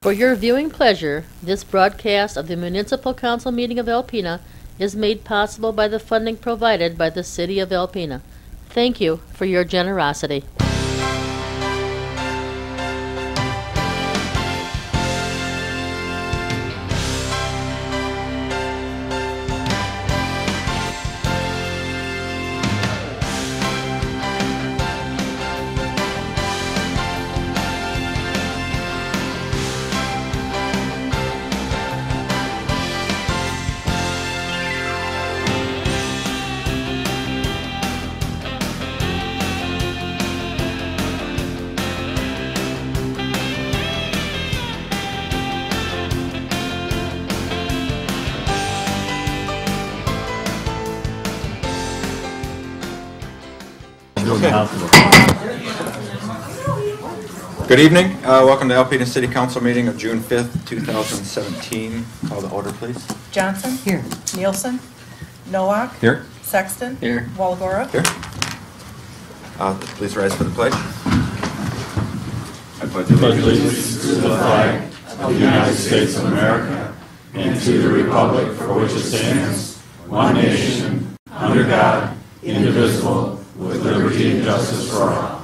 For your viewing pleasure, this broadcast of the Municipal Council meeting of Alpena is made possible by the funding provided by the City of Alpena. Thank you for your generosity. Good evening. Uh, Welcome to Alpena City Council meeting of June 5th, 2017. Call to order, please. Johnson? Here. Nielsen? Nowak? Here. Sexton? Here. Waligora? Here. Uh, Please rise for the pledge. I pledge allegiance to the flag of the United States of America and to the republic for which it stands, one nation, under God, indivisible, with liberty and justice for all.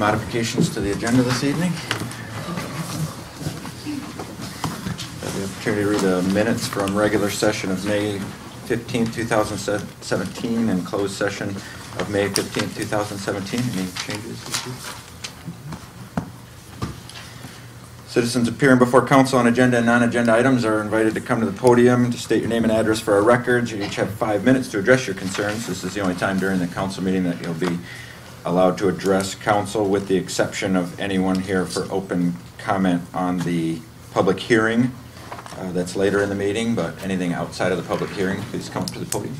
Modifications to the agenda this evening? Have the opportunity to read the minutes from regular session of May 15, 2017, and closed session of May 15, 2017. Any changes? Citizens appearing before council on agenda and non-agenda items are invited to come to the podium to state your name and address for our records. You each have five minutes to address your concerns. This is the only time during the council meeting that you'll be allowed to address council with the exception of anyone here for open comment on the public hearing. uh, That's later in the meeting, but anything outside of the public hearing, please come up to the podium.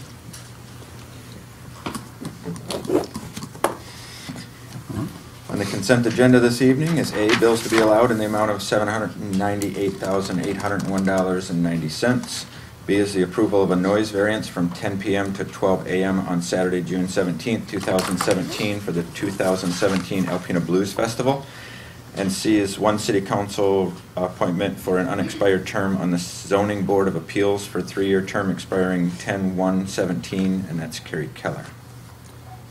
On the consent agenda this evening is A, bills to be allowed in the amount of $798,801.90. B is the approval of a noise variance from 10 PM to 12 AM on Saturday, June 17, 2017 for the 2017 Alpena Blues Festival. And C is one city council appointment for an unexpired term on the zoning board of appeals for a three-year term expiring 10/1/17, and that's Cary Keller.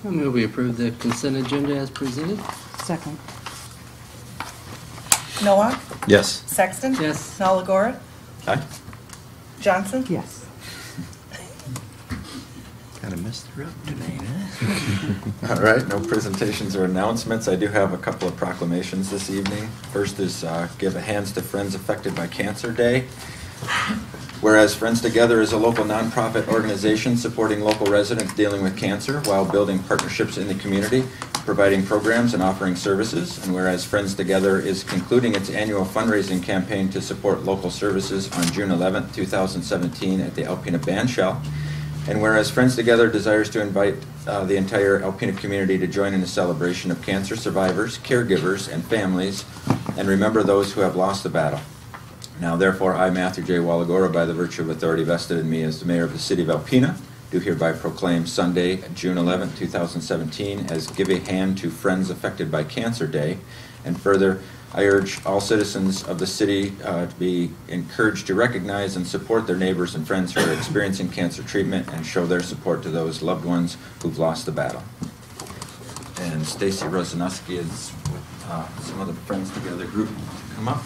I move we approve the consent agenda as presented. Second. Nowak? Yes. Sexton? Yes. Waligora? Aye. Johnson? Yes. Kind of messed her up today, huh? All right, no presentations or announcements. I do have a couple of proclamations this evening. First is uh, Give a Hands to Friends Affected by Cancer Day. Whereas Friends Together is a local nonprofit organization supporting local residents dealing with cancer while building partnerships in the community, providing programs and offering services. And whereas Friends Together is concluding its annual fundraising campaign to support local services on June 11th, 2017 at the Alpena Band Shell. And whereas Friends Together desires to invite uh, the entire Alpena community to join in the celebration of cancer survivors, caregivers, and families, and remember those who have lost the battle. Now therefore, I, Matthew J. Waligora, by the virtue of authority vested in me as the mayor of the city of Alpena, do hereby proclaim Sunday, June 11, 2017, as Give a Hand to Friends Affected by Cancer Day. And further, I urge all citizens of the city uh, to be encouraged to recognize and support their neighbors and friends who are experiencing cancer treatment and show their support to those loved ones who've lost the battle. And Stacy Rosanowski is with uh, some of the Friends Together group. Come up.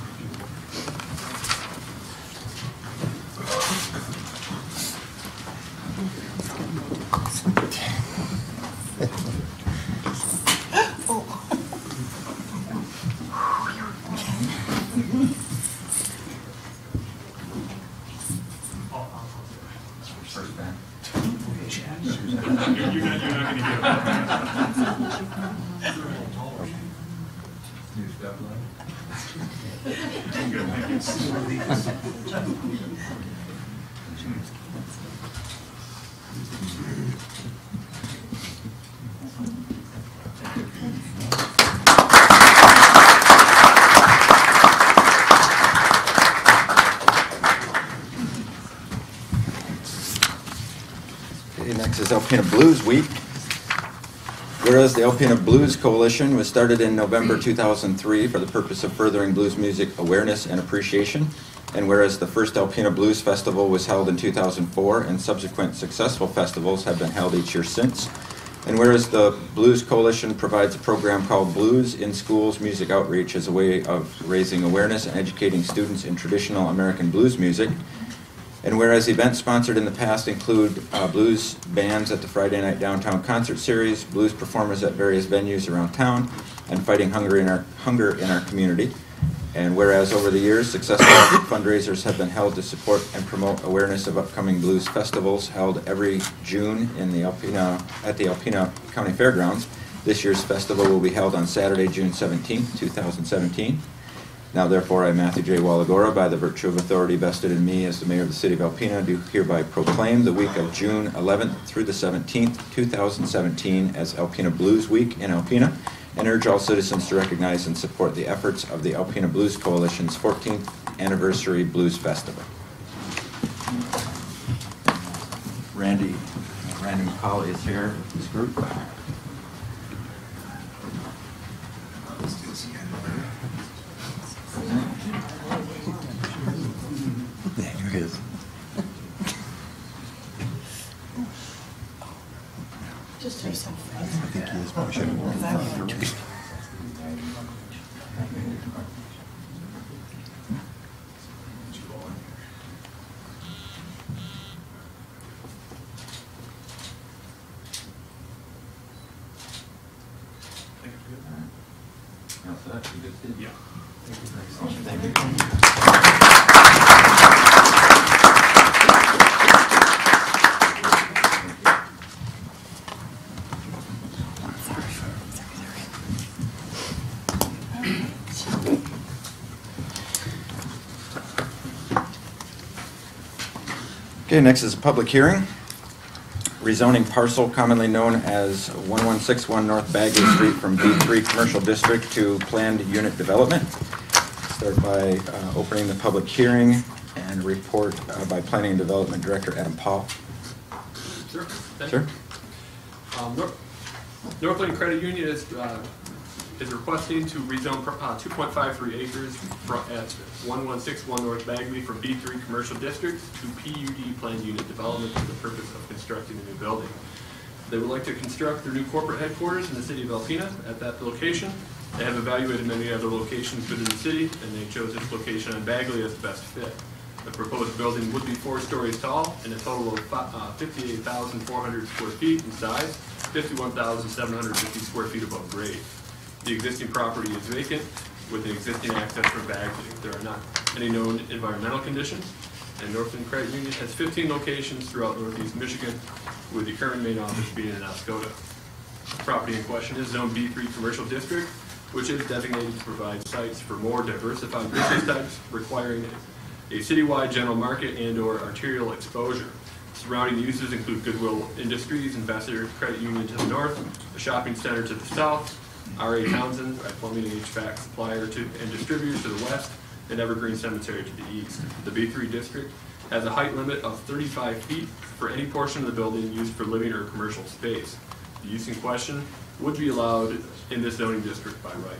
First band. Okay, next is Alpena Blues Week. Whereas the Alpena Blues Coalition was started in November 2003 for the purpose of furthering blues music awareness and appreciation, and whereas the first Alpena Blues Festival was held in 2004 and subsequent successful festivals have been held each year since, and whereas the Blues Coalition provides a program called Blues in Schools Music Outreach as a way of raising awareness and educating students in traditional American blues music, and whereas events sponsored in the past include uh, blues bands at the Friday Night Downtown Concert Series, blues performers at various venues around town, and fighting hunger in our, hunger in our community. And whereas over the years, successful fundraisers have been held to support and promote awareness of upcoming blues festivals held every June in the Alpena, at the Alpena County Fairgrounds. This year's festival will be held on Saturday, June 17th, 2017. Now therefore, I, Matthew J. Waligora, by the virtue of authority vested in me as the mayor of the city of Alpena, do hereby proclaim the week of June 11th through the 17th, 2017 as Alpena Blues Week in Alpena, and urge all citizens to recognize and support the efforts of the Alpena Blues Coalition's 14th Anniversary Blues Festival. Randy, Randy McCauley is here with his group. There he is. Just do some. I think he is, but we shouldn't worry about it. Okay, next is a public hearing. Rezoning parcel commonly known as 1161 North Bagley Street from B3 Commercial District to Planned Unit Development. Start by uh, opening the public hearing and report uh, by Planning and Development Director Adam Paul. Sure. you. Um, Nor- Northland Credit Union is, uh, is requesting to rezone uh, 2.53 acres fro- at 1161 North Bagley from B3 Commercial District to PUD Planned Unit Development for the purpose of constructing a new building. They would like to construct their new corporate headquarters in the city of Alpena at that location. They have evaluated many other locations within the city, and they chose this location on Bagley as the best fit. The proposed building would be four stories tall and a total of uh, 58,400 square feet in size, 51,750 square feet above grade. The existing property is vacant with an existing access for Bagley. There are not any known environmental conditions, and Northland Credit Union has 15 locations throughout northeast Michigan, with the current main office being in Oscoda. The Property in question is Zone B3 Commercial District, which is designated to provide sites for more diversified business types requiring a citywide general market and/or arterial exposure. Surrounding uses include Goodwill Industries, Investor Credit Union to the north, a shopping center to the south, R.A. Townsend, a plumbing and HVAC supplier to, and distributor to the west, and Evergreen Cemetery to the east. The B3 district has a height limit of 35 feet for any portion of the building used for living or commercial space. The use in question would be allowed in this zoning district by right.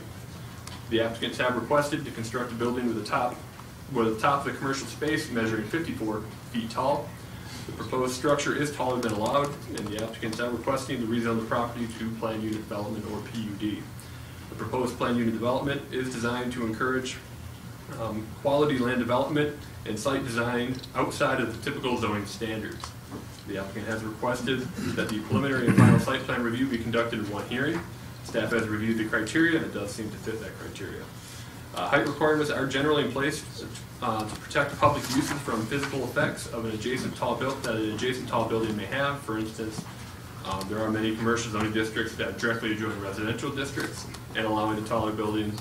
The applicants have requested to construct a building with a top, with the top of the commercial space measuring 54 feet tall. The proposed structure is taller than allowed, and the applicant is now requesting to rezone the property to planned unit development or PUD. The proposed planned unit development is designed to encourage um, quality land development and site design outside of the typical zoning standards. The applicant has requested that the preliminary and final site plan review be conducted in one hearing. Staff has reviewed the criteria, and it does seem to fit that criteria. Uh, Height requirements are generally in place uh, to protect public uses from physical effects of an adjacent tall build, that an adjacent tall building may have. For instance, um, there are many commercial zoning districts that directly adjoin residential districts, and allowing a taller building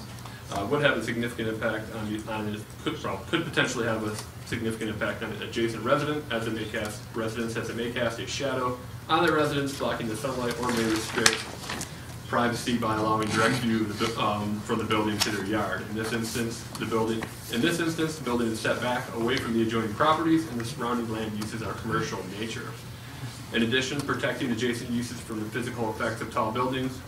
uh, would have a significant impact on, on, it could, could potentially have a significant impact on an adjacent resident, as it may cast, residents, as it may cast a shadow on their residence, blocking the sunlight, or may restrict privacy by allowing direct view um, from the building to their yard. In this instance, the building, in this instance, the building is set back away from the adjoining properties, and the surrounding land uses are commercial in nature. In addition, protecting adjacent uses from the physical effects of tall buildings.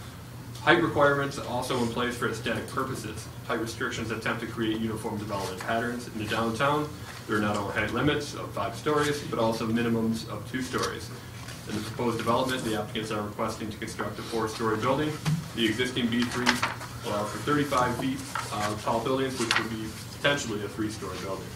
Height requirements also in place for aesthetic purposes. Height restrictions attempt to create uniform development patterns. In the downtown, there are not only height limits of five stories, but also minimums of two stories. In the proposed development, the applicants are requesting to construct a four-story building. The existing B3 allows for 35 feet uh, tall buildings, which would be potentially a three-story building.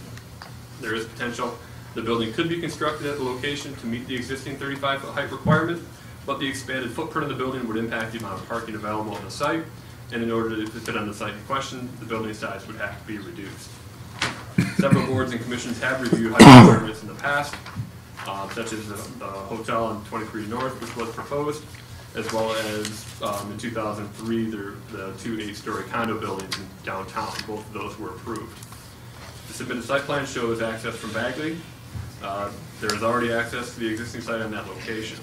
There is potential, the building could be constructed at the location to meet the existing 35-foot height requirement, but the expanded footprint of the building would impact the amount of parking available on the site, and in order to fit on the site in question, the building size would have to be reduced. Several boards and commissions have reviewed height requirements in the past, uh, such as the the hotel on 23 North, which was proposed, as well as um, in 2003, there- the two eight-story condo buildings in downtown. Both of those were approved. The submitted site plan shows access from Bagley. Uh, There is already access to the existing site on that location.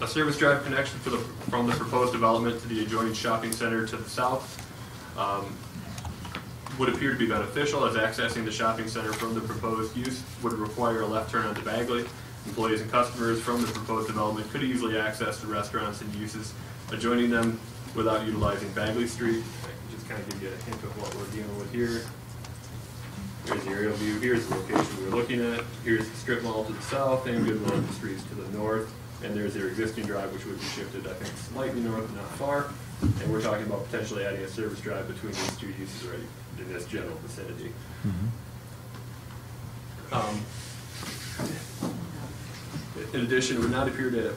A service drive connection for the, from the proposed development to the adjoining shopping center to the south um, would appear to be beneficial as accessing the shopping center from the proposed use would require a left turn onto Bagley. Employees and customers from the proposed development could easily access the restaurants and uses adjoining them without utilizing Bagley Street. I can just kind of give you a hint of what we're dealing with here. Here's the aerial view, here's the location we're looking at, here's the strip mall to the south, and Goodwill Industries to the north, and there's their existing drive, which would be shifted, I think, slightly north, not far. And we're talking about potentially adding a service drive between these two uses already in this general vicinity. Um, In addition, it would not appear to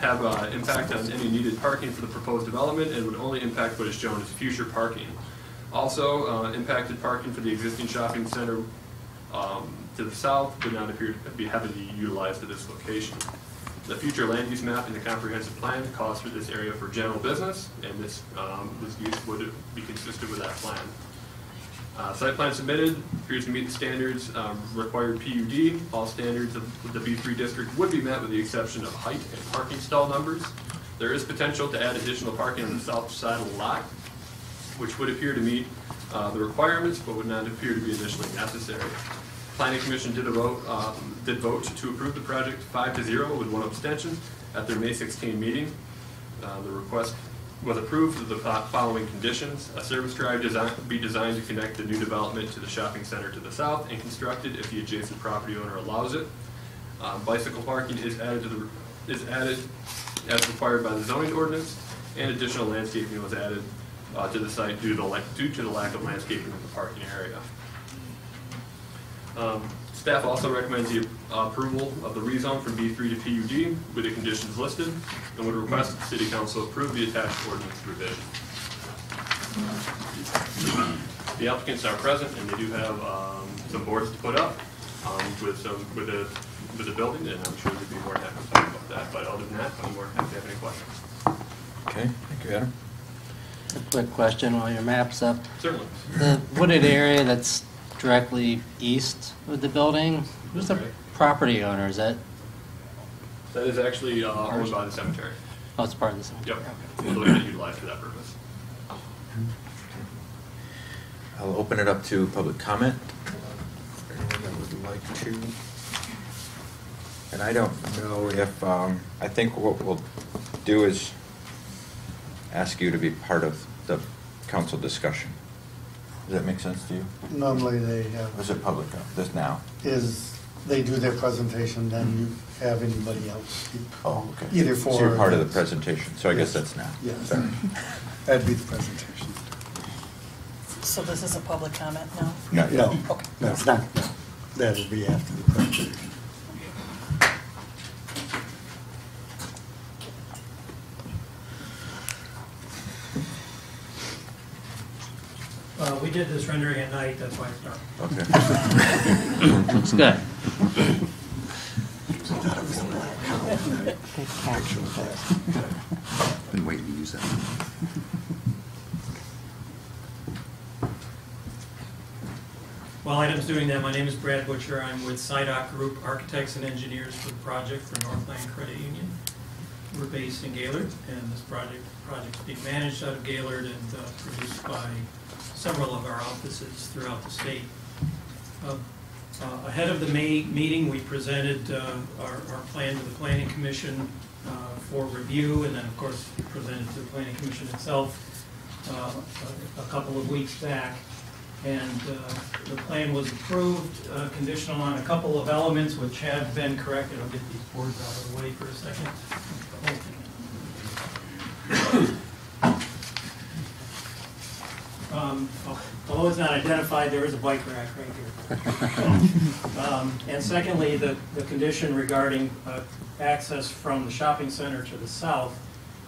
have uh, impact on any needed parking for the proposed development, and would only impact what is shown as future parking. Also, uh, impacted parking for the existing shopping center um, to the south would not appear to be heavily utilized at this location. The future land use map and the comprehensive plan calls for this area for general business, and this, um, this use would be consistent with that plan. Uh, Site plan submitted appears to meet the standards um, required PUD. All standards of the B3 district would be met with the exception of height and parking stall numbers. There is potential to add additional parking on the south side of the lot, which would appear to meet uh, the requirements, but would not appear to be additionally necessary. Planning Commission did a vote, um, did vote to approve the project five to zero with one abstention at their May 16 meeting. Uh, The request was approved with the following conditions. A service drive design, be designed to connect the new development to the shopping center to the south and constructed if the adjacent property owner allows it. Um, Bicycle parking is added to the, is added as required by the zoning ordinance, and additional landscaping was added uh, to the site due to the, due to the lack of landscaping in the parking area. Um, Staff also recommends the approval of the rezone from B3 to PUD with the conditions listed, and would request that the city council approve the attached ordinance revision. The applicants are present, and they do have um, some boards to put up um, with some, with the, with the building, and I'm sure they'd be more than happy to talk about that, but other than that, I'm more than happy to have any questions. Okay, thank you, Adam. A quick question while your map's up. Certainly. The wooded area that's directly east of the building, who's the Right. property owner? Is that, That is actually uh, owned by the cemetery. oh, it's part of the Yep, cemetery? we'll look utilized for that purpose. I'll open it up to public comment. Anyone that would like to? And I don't know if, um, I think what we'll do is ask you to be part of the council discussion. Does that make sense to you? Normally they Or have, is it public, uh, this now? is, they do their presentation, then you have anybody else. Oh, okay. Either So for. you're part of the presentation, so I guess Yes. that's now. Yes. Sorry. That'd be the presentation. So this is a public comment now? Not yet. No, Okay. no, it's not, no. That'll be after the presentation. Uh, we did this rendering at night, that's why it's dark. Okay. Looks good. Been waiting to use that. While Adam's doing that, my name is Brad Butcher. I'm with Sidock Group Architects and Engineers for the project for Northland Credit Union. We're based in Gaylord, and this project, project's being managed out of Gaylord and uh, produced by several of our offices throughout the state. Uh, Uh, Ahead of the May meeting, we presented uh, our, our plan to the planning commission uh, for review, and then, of course, presented to the planning commission itself uh, a a couple of weeks back. And uh, the plan was approved, conditional on a couple of elements which have been corrected. I'll get these boards out of the way for a second. Um, Although it's not identified, there is a bike rack right here. Um, And secondly, the, the condition regarding uh, access from the shopping center to the south,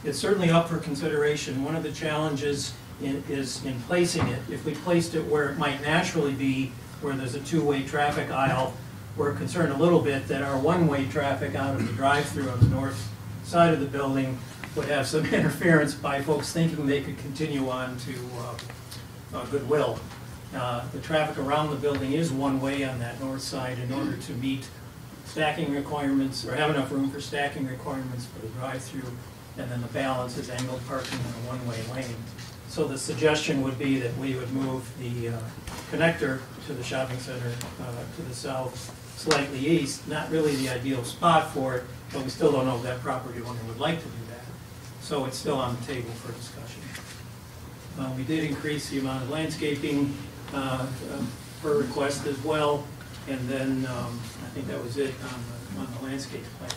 it's certainly up for consideration. One of the challenges in- is in placing it. If we placed it where it might naturally be, where there's a two-way traffic aisle, we're concerned a little bit that our one-way traffic out of the drive-through on the north side of the building would have some interference by folks thinking they could continue on to uh, uh, Goodwill. Uh, The traffic around the building is one-way on that north side in order to meet stacking requirements, or have enough room for stacking requirements for the drive-through, and then the balance is angled parking in a one-way lane. So the suggestion would be that we would move the uh, connector to the shopping center uh, to the south slightly east, not really the ideal spot for it, but we still don't know if that property owner would like to do that. So it's still on the table for discussion. Uh, We did increase the amount of landscaping uh, uh, per request as well, and then um, I think that was it on the, on the landscape plan.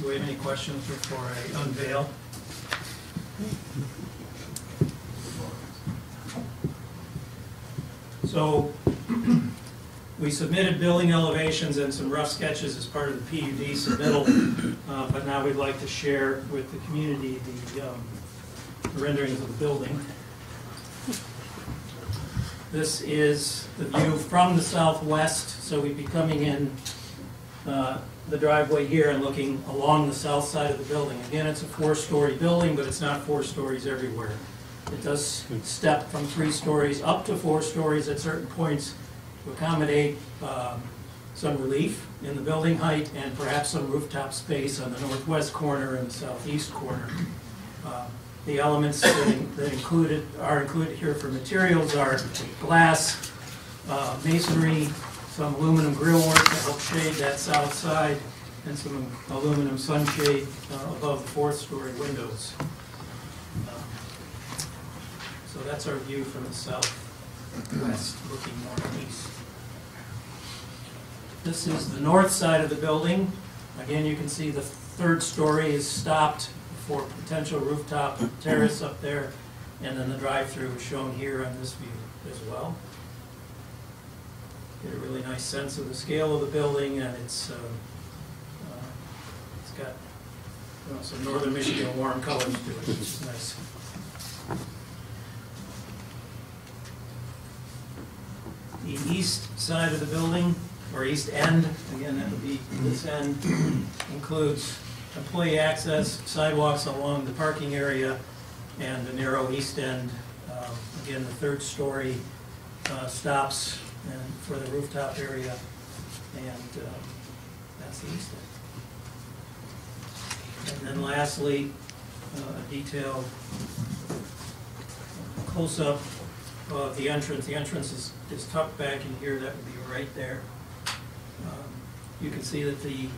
Do we have any questions before I unveil? So, we submitted building elevations and some rough sketches as part of the PUD submittal, uh, but now we'd like to share with the community the um, renderings of the building. This is the view from the southwest, so we'd be coming in uh, the driveway here and looking along the south side of the building. Again, it's a four-story building, but it's not four stories everywhere. It does step from three stories up to four stories at certain points to accommodate um, some relief in the building height and perhaps some rooftop space on the northwest corner and southeast corner. Uh, The elements that in- that included, are included here for materials are glass, uh, masonry, some aluminum grill work to help shade that south side, and some aluminum sunshade uh, above the fourth story windows. Um, So that's our view from the southwest, looking northeast. This is the north side of the building. Again, you can see the third story is stopped for potential rooftop terrace up there, and then the drive-through is shown here on this view as well. Get a really nice sense of the scale of the building, and it's, um, uh, it's got, you know, some northern Michigan warm colors to it, which is nice. The east side of the building, or east end, again, that would be this end, includes employee access, sidewalks along the parking area, and the narrow east end. Um, Again, the third story uh, stops and for the rooftop area, and um, that's the east end. And then lastly, uh, a detailed close-up of the entrance. The entrance is is tucked back in here, that would be right there. Um, You can see that the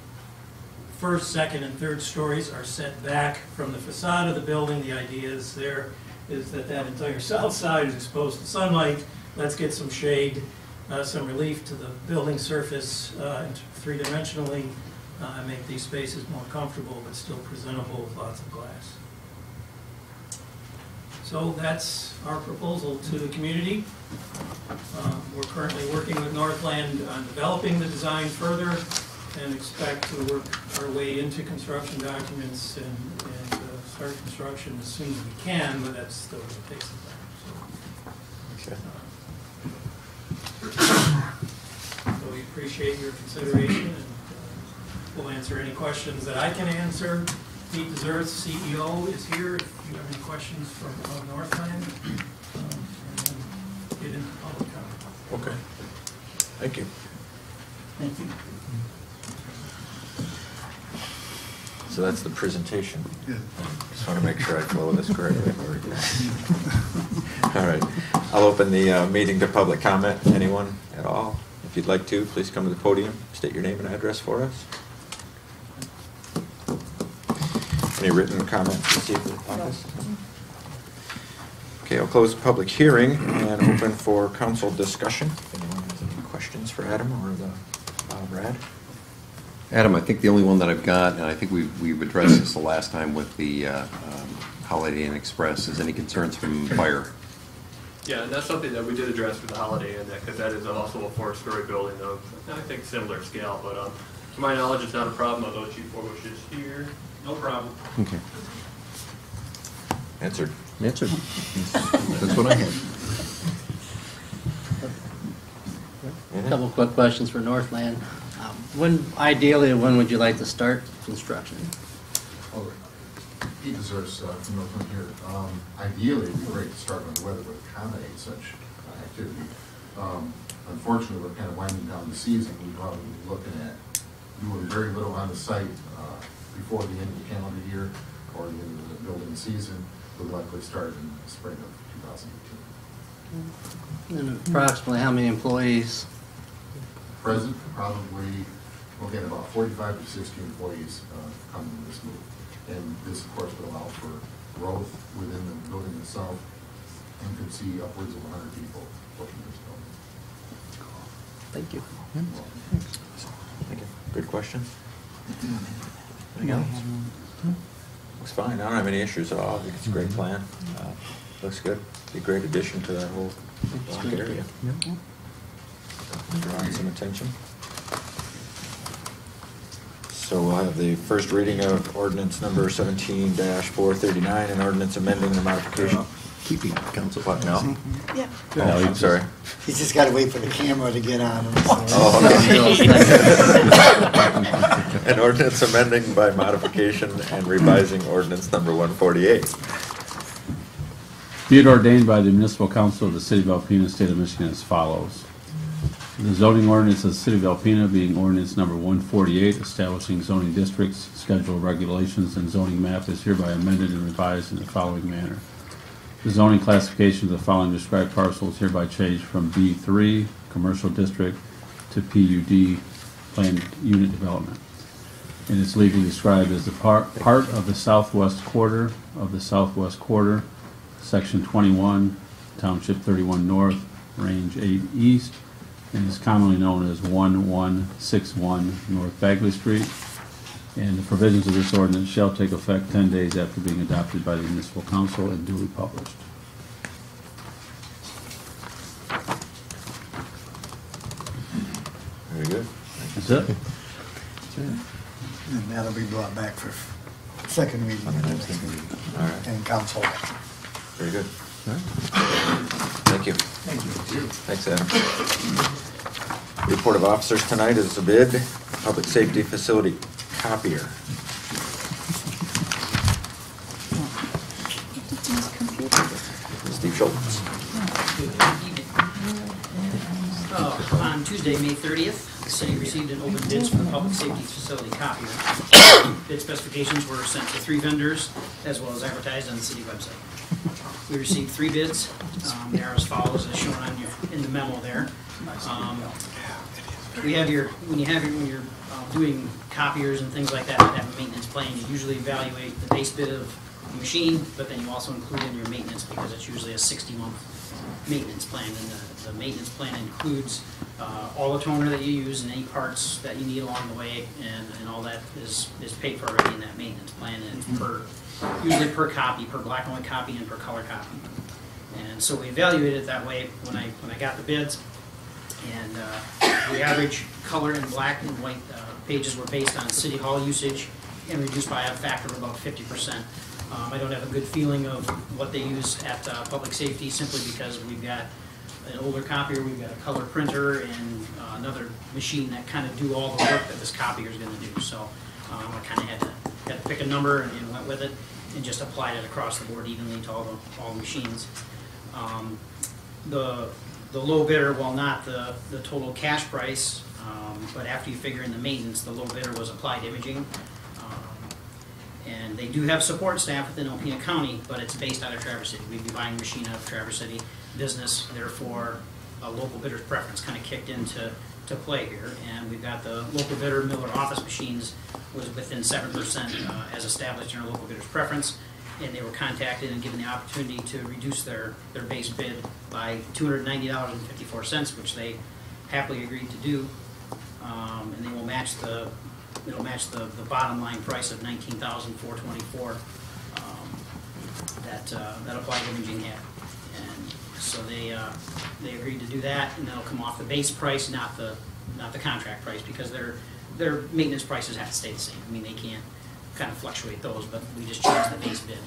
first, second, and third stories are set back from the facade of the building. The idea is there, is that that entire south side is exposed to sunlight. Let's get some shade, uh, some relief to the building surface uh, three-dimensionally, uh, make these spaces more comfortable but still presentable with lots of glass. So that's our proposal to the community. Um, We're currently working with Northland on developing the design further and expect to work our way into construction documents and, and uh, start construction as soon as we can, but that's still going to take some time, so. So we appreciate your consideration and uh, we'll answer any questions that I can answer. Pete Deserts, CEO, is here if you have any questions from uh, Northland. um, Get into public comment. Okay. Thank you. Thank you. So that's the presentation. Yeah. Just want to make sure I follow this correctly. All right. I'll open the uh, meeting to public comment. Anyone at all? If you'd like to, please come to the podium, state your name and address for us. Any written comments this evening on this? Okay, I'll close the public hearing and open for council discussion. If anyone has any questions for Adam or the uh, Brad? Adam, I think the only one that I've got, and I think we've, we've addressed this the last time with the uh, um, Holiday Inn Express, is any concerns from fire? Yeah, and that's something that we did address with the Holiday Inn, because that is also a four-story building of, I think, similar scale, but, um, to my knowledge, it's not a problem, although Chief Forbush is here. No problem. Okay. Answered. Answered. That's what I had. Anything? Couple quick questions for Northland. When, ideally, when would you like to start construction? Oh, He deserves, uh, to know from Northland here, um, ideally, it'd be great to start when the weather would accommodate such uh, activity. Um, Unfortunately, we're kind of winding down the season, we'd probably be looking at doing very little on the site uh, before the end of the calendar year or the end of the building season, would likely start in the spring of two thousand eighteen. And approximately how many employees? Present, probably, we'll get about forty-five to sixty employees uh, coming to this move. And this, of course, would allow for growth within the building itself, and could see upwards of hundred people working this building. Thank you. Thank you. Good question. Anything else? Looks fine. I don't have any issues at all. I think it's a great plan. Uh, Looks good. Be a great addition to that whole block area. Yeah. Drawing some attention. So we'll have the first reading of ordinance number seventeen four thirty-nine, an ordinance amending the modification. Keeping Council, what, no? Yeah. Oh, I'm sorry. He's just gotta wait for the camera to get on him. so- Oh, okay. An ordinance amending by modification and revising ordinance number one forty-eight. Be it ordained by the municipal council of the city of Alpena, state of Michigan as follows. The zoning ordinance of the city of Alpena being ordinance number one forty-eight, establishing zoning districts, schedule regulations, and zoning map is hereby amended and revised in the following manner. The zoning classification of the following described parcels hereby changed from B three, commercial district, to PUD, planned unit development. And it's legally described as the part, part of the southwest quarter of the southwest quarter, section twenty-one, township thirty-one north, range eight east, and is commonly known as one-one-six-one North Bagley Street. And the provisions of this ordinance shall take effect ten days after being adopted by the municipal council and duly published. Very good. That's it? And that'll be brought back for second reading All right, and council. very good. Thank you. Thank you. Thanks, Adam. Report of officers tonight is a bid, public safety facility copier. Steve Schultz. Uh, On Tuesday, May 30th, the city received an open bids for the public safety facility copier. Bid specifications were sent to three vendors as well as advertised on the city website. We received three bids. Um, They are as follows, as shown on your, in the memo there. Um, We have your, when you have your, when you're uh, doing copiers and things like that, that have a maintenance plan, you usually evaluate the base bid of the machine, but then you also include in your maintenance because it's usually a 60-month maintenance plan, and the, the maintenance plan includes uh, all the toner that you use and any parts that you need along the way, and, and all that is, is paid for already in that maintenance plan, and it's per, usually per copy, per black and white copy and per color copy. And so we evaluated it that way when I, when I got the bids, and uh, the average color and black and white uh, pages were based on city hall usage and reduced by a factor of about fifty percent. Um, I don't have a good feeling of what they use at uh, public safety simply because we've got an older copier, we've got a color printer, and uh, another machine that kind of do all the work that this copier is gonna do. So um, I kind of had to, had to pick a number and- and went with it and just applied it across the board evenly to all the, all the machines. Um, The, the low bidder, while not the, the total cash price, um, but after you figure in the maintenance, the low bidder was Applied Imaging. Um, And they do have support staff within Alpena County, but it's based out of Traverse City. We'd be buying a machine out of Traverse City business, therefore, a local bidder's preference kind of kicked into, to play here. And we've got the local bidder, Miller Office Machines, was within seven percent uh, as established in our local bidder's preference. And they were contacted and given the opportunity to reduce their, their base bid by two hundred ninety dollars and fifty-four cents, which they happily agreed to do. Um, and they will match the, it'll match the, the bottom line price of nineteen thousand four twenty-four, um, that, uh, that Applied Imaging had. So they, uh, they agreed to do that, and that'll come off the base price, not the, not the contract price, because their, their maintenance prices have to stay the same. I mean, they can't kind of fluctuate those, but we just changed the base bid,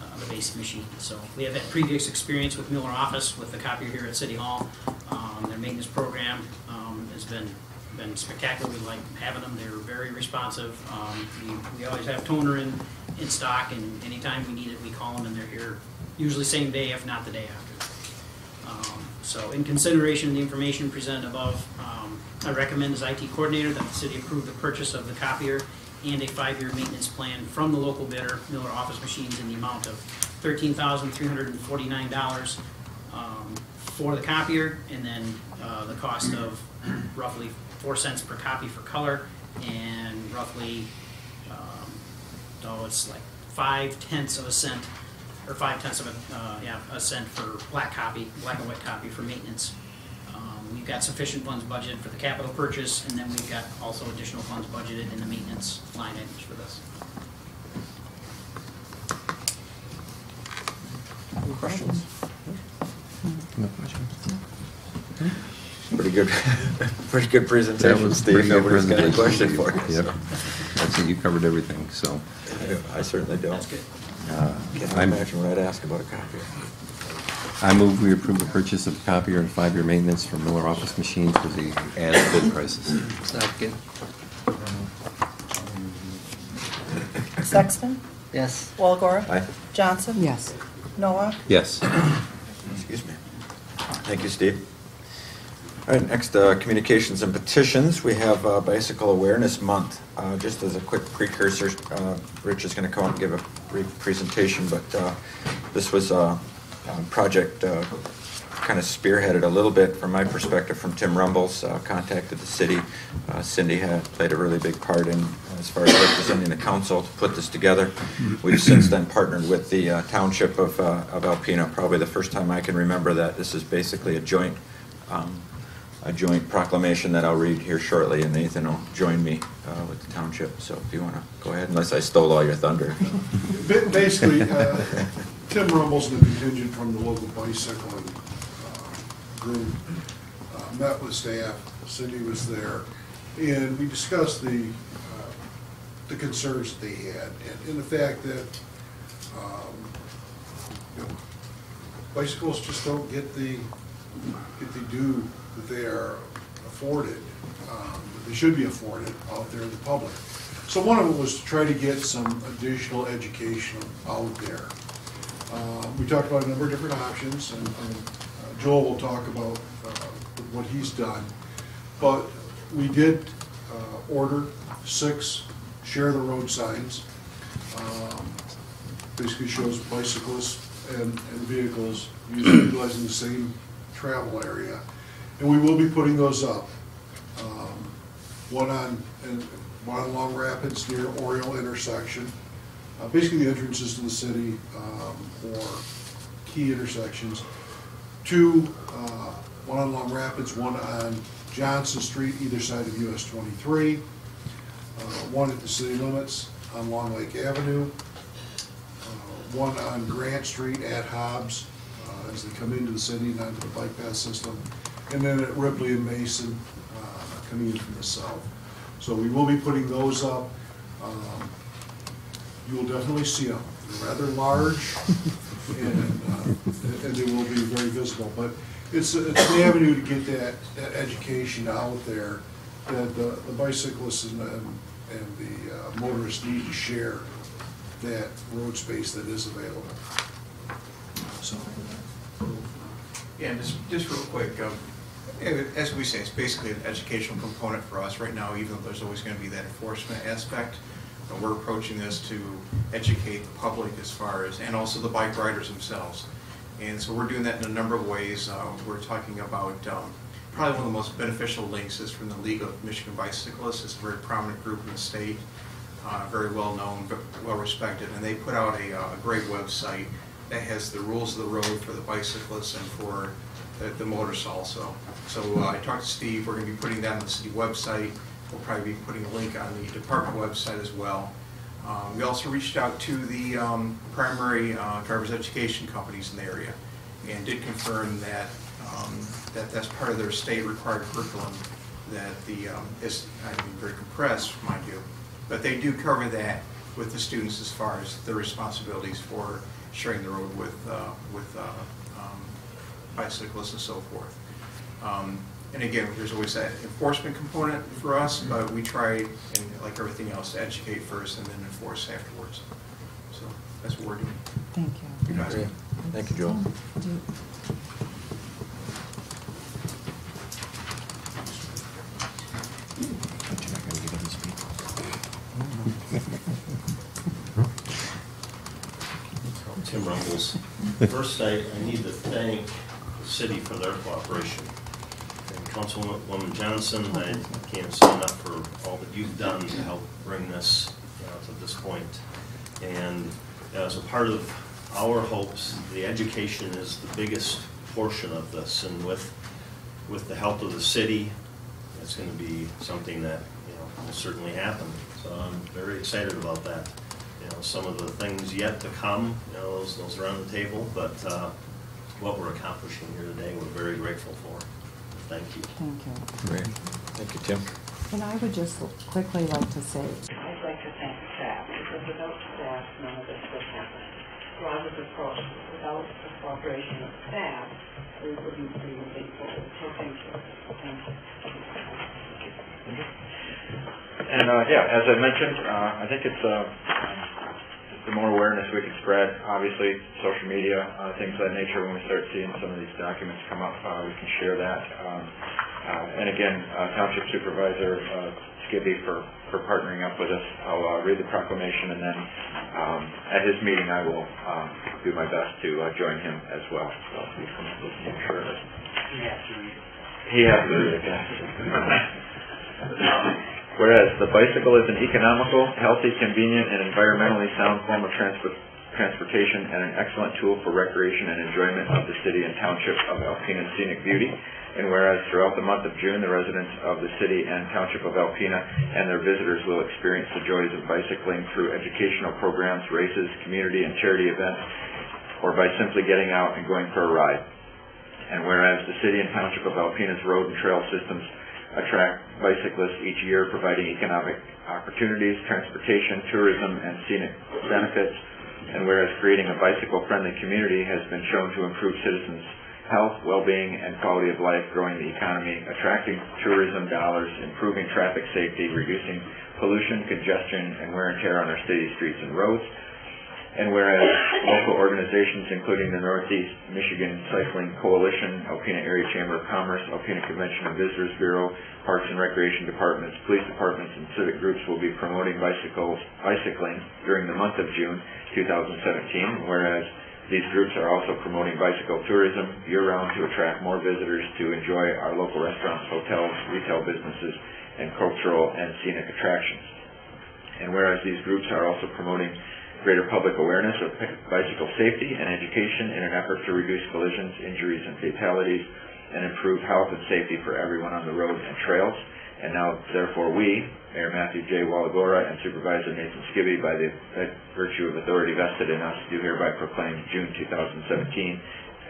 uh, the base machine. So we have had previous experience with Miller Office, with the copier here at City Hall. Um, their maintenance program, um, has been, been spectacular. We like having them. They're very responsive. Um, we, we always have toner in, in stock, and anytime we need it, we call them, and they're here usually same day, if not the day after. Um, So in consideration of the information presented above, um, I recommend as IT coordinator that the city approve the purchase of the copier and a five-year maintenance plan from the local bidder, Miller Office Machines, in the amount of thirteen thousand three hundred and forty-nine dollars um, for the copier, and then uh, the cost of roughly four cents per copy for color, and roughly, um, oh, it's like five tenths of a cent, or five tenths of a, uh, yeah, a cent for black copy, black and white copy for maintenance. Um, We've got sufficient funds budgeted for the capital purchase, and then we've got also additional funds budgeted in the maintenance line items for this. Questions? No questions? Pretty good, pretty good That presentation, was Steve. pretty good Nobody's got any question presentation, for you. Yep. so. I think you covered everything, so. I certainly don't. That's good. Uh, Can't I'm- imagine what I'd ask about a copy. I move we approve the purchase of a copier and five-year maintenance for Miller Office Machines for the as-bid prices. Second. Sexton, Yes. Waligora. Aye. Johnson. Yes. Noah. Yes. Excuse me. Thank you, Steve. All right, next, uh, communications and petitions. We have uh, Bicycle Awareness Month. Uh, Just as a quick precursor, uh, Rich is going to come and give a brief presentation, but uh, this was a a project kind of spearheaded a little bit from my perspective from Tim Rumbles, uh, contacted the city. Uh, Cindy had played a really big part in, as far as representing the council to put this together. We've since then partnered with the uh, township of uh, of Alpena, probably the first time I can remember that. This is basically a joint, um, a joint proclamation that I'll read here shortly, and Nathan will join me uh, with the township. So if you want to go ahead, unless I stole all your thunder. Basically, uh, Tim Rumbles and the contingent from the local bicycling uh, group uh, met with staff, Cindy was there, and we discussed the, uh, the concerns that they had, and- and the fact that, um, you know, bicycles just don't get the, get the due that they are afforded, um, that they should be afforded out there in the public. So one of them was to try to get some additional education out there. Uh, We talked about a number of different options, and and, uh, Joel will talk about uh, what he's done. But we did uh, order six share the road signs. Um, Basically shows bicyclists and and vehicles utilizing the same travel area. And we will be putting those up. Um, One on, and one on Long Rapids near Oriole intersection. Uh, Basically, the entrances to the city um, or key intersections. Two, uh, one on Long Rapids, one on Johnson Street, either side of US 23. Uh, One at the city limits on Long Lake Avenue. Uh, One on Grant Street at Hobbs uh, as they come into the city and onto the bike path system. And then at Ripley and Mason uh, coming in from the south. So we will be putting those up. Um, You will definitely see them. They're rather large and, uh, and they will be very visible. But it's, a- it's an avenue to get that, that education out there that the the bicyclists and, and and the uh, motorists need to share that road space that is available. So, Yeah, just, just real quick, um, eh, as we say, it's basically an educational component for us right now, even though there's always gonna be that enforcement aspect. We're approaching this to educate the public as far as, and also the bike riders themselves. And so we're doing that in a number of ways. Uh, We're talking about, um, probably one of the most beneficial links is from the League of Michigan Bicyclists. It's a very prominent group in the state, uh, very well-known, but well-respected. And they put out a uh, a great website that has the rules of the road for the bicyclists and for the- the motors also. So uh, I talked to Steve, we're going to be putting that on the city website. We'll probably be putting a link on the department website as well. Um, We also reached out to the um, primary uh, driver's education companies in the area and did confirm that, um, that that's part of their state required curriculum that the, um, is, I mean, very compressed, mind you, but they do cover that with the students as far as their responsibilities for sharing the road with, uh, with uh, bicyclists and so forth. Um, And again, there's always that enforcement component for us, but we try, and like everything else, to educate first and then enforce afterwards. So that's what we're doing. Thank you. You guys. Great. Thank you, Joel. Tim Rumbles. First, I, I need to thank the city for their cooperation. And Councilwoman Johnson, I can't say enough for all that you've done to help bring this uh, to this point. And as a part of our hopes, the education is the biggest portion of this. And with, with the help of the city, it's going to be something that, you know, will certainly happen. So I'm very excited about that. You know, some of the things yet to come, you know, those, those are on the table, but uh, what we're accomplishing here today, we're very grateful for. Thank you. Thank you. Great. Thank you, Tim. And I would just quickly like to say, I'd like to thank staff, because without staff, none of this would happen. So I was approached, without the cooperation of staff, we wouldn't be moving forward. So thank you. Thank you. And, uh, yeah, as I mentioned, uh, I think it's, uh, the more awareness we can spread, obviously, social media, uh, things of that nature, when we start seeing some of these documents come up, uh, we can share that. Um, uh, And again, uh, Township Supervisor uh, Skibbe for, for partnering up with us. I'll uh, read the proclamation, and then um, at his meeting, I will um, do my best to uh, join him as well. So you can listen, I'm sure that he has to read it, yes. Whereas the bicycle is an economical, healthy, convenient, and environmentally sound form of transport, transportation and an excellent tool for recreation and enjoyment of the city and township of Alpena's scenic beauty. And whereas throughout the month of June, the residents of the city and township of Alpena and their visitors will experience the joys of bicycling through educational programs, races, community and charity events, or by simply getting out and going for a ride. And whereas the city and township of Alpena's road and trail systems attract bicyclists each year, providing economic opportunities, transportation, tourism, and scenic benefits. And whereas creating a bicycle-friendly community has been shown to improve citizens' health, well-being, and quality of life, growing the economy, attracting tourism dollars, improving traffic safety, reducing pollution, congestion, and wear and tear on our city streets and roads. And whereas local organizations, including the Northeast Michigan Cycling Coalition, Alpena Area Chamber of Commerce, Alpena Convention and Visitors Bureau, Parks and Recreation Departments, police departments, and civic groups will be promoting bicycles, bicycling during the month of June 2017. Whereas these groups are also promoting bicycle tourism year-round to attract more visitors to enjoy our local restaurants, hotels, retail businesses, and cultural and scenic attractions. And whereas these groups are also promoting greater public awareness of bicycle safety and education in an effort to reduce collisions, injuries, and fatalities, and improve health and safety for everyone on the road and trails. And now, therefore, we, Mayor Matthew J. Waligora and Supervisor Nathan Skibbe, by the virtue of authority vested in us, do hereby proclaim June 2017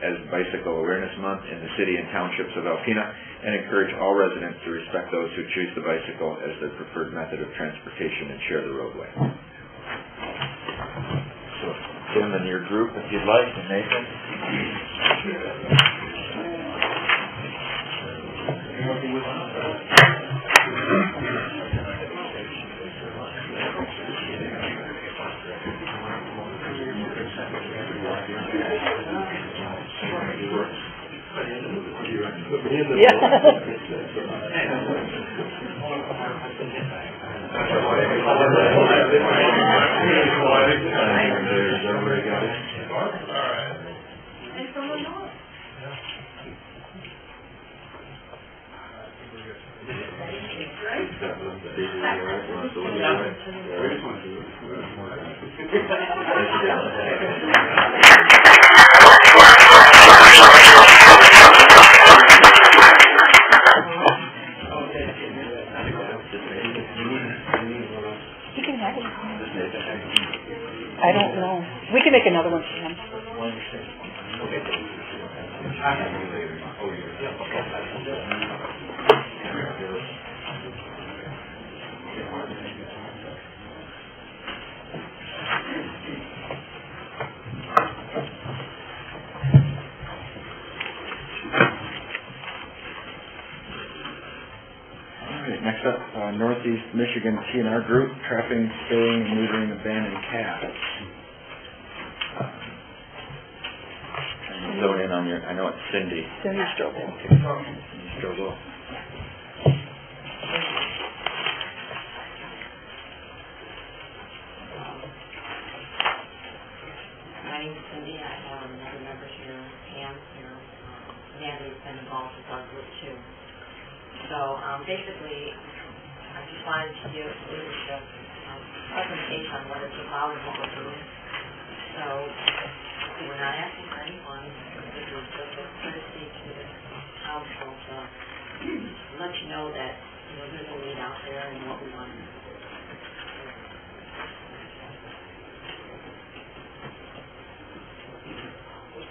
as Bicycle Awareness Month in the city and townships of Alpena, and encourage all residents to respect those who choose the bicycle as their preferred method of transportation and share the roadway. So, Tim and your group, if you'd like, and Nathan. Yeah.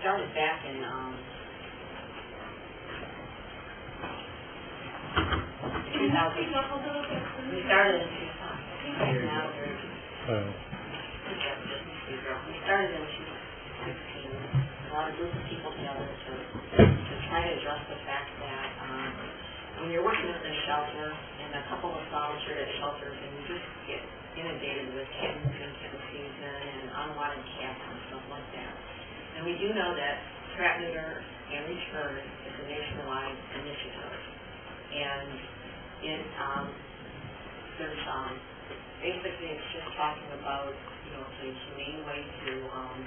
Started back in, um, two thousand, we started in two thousand. And now we're, we started in two sixteen, a lot of groups of people together to, to try to address the fact that, um, when you're working in a shelter, and a couple of volunteered at shelters, and you just get inundated with kittens and kitten season and unwanted cats and stuff like that. And we do know that trap, neuter, and return is a nationwide initiative. And it, um, there's, um, basically it's just talking about, you know, the humane way to, um,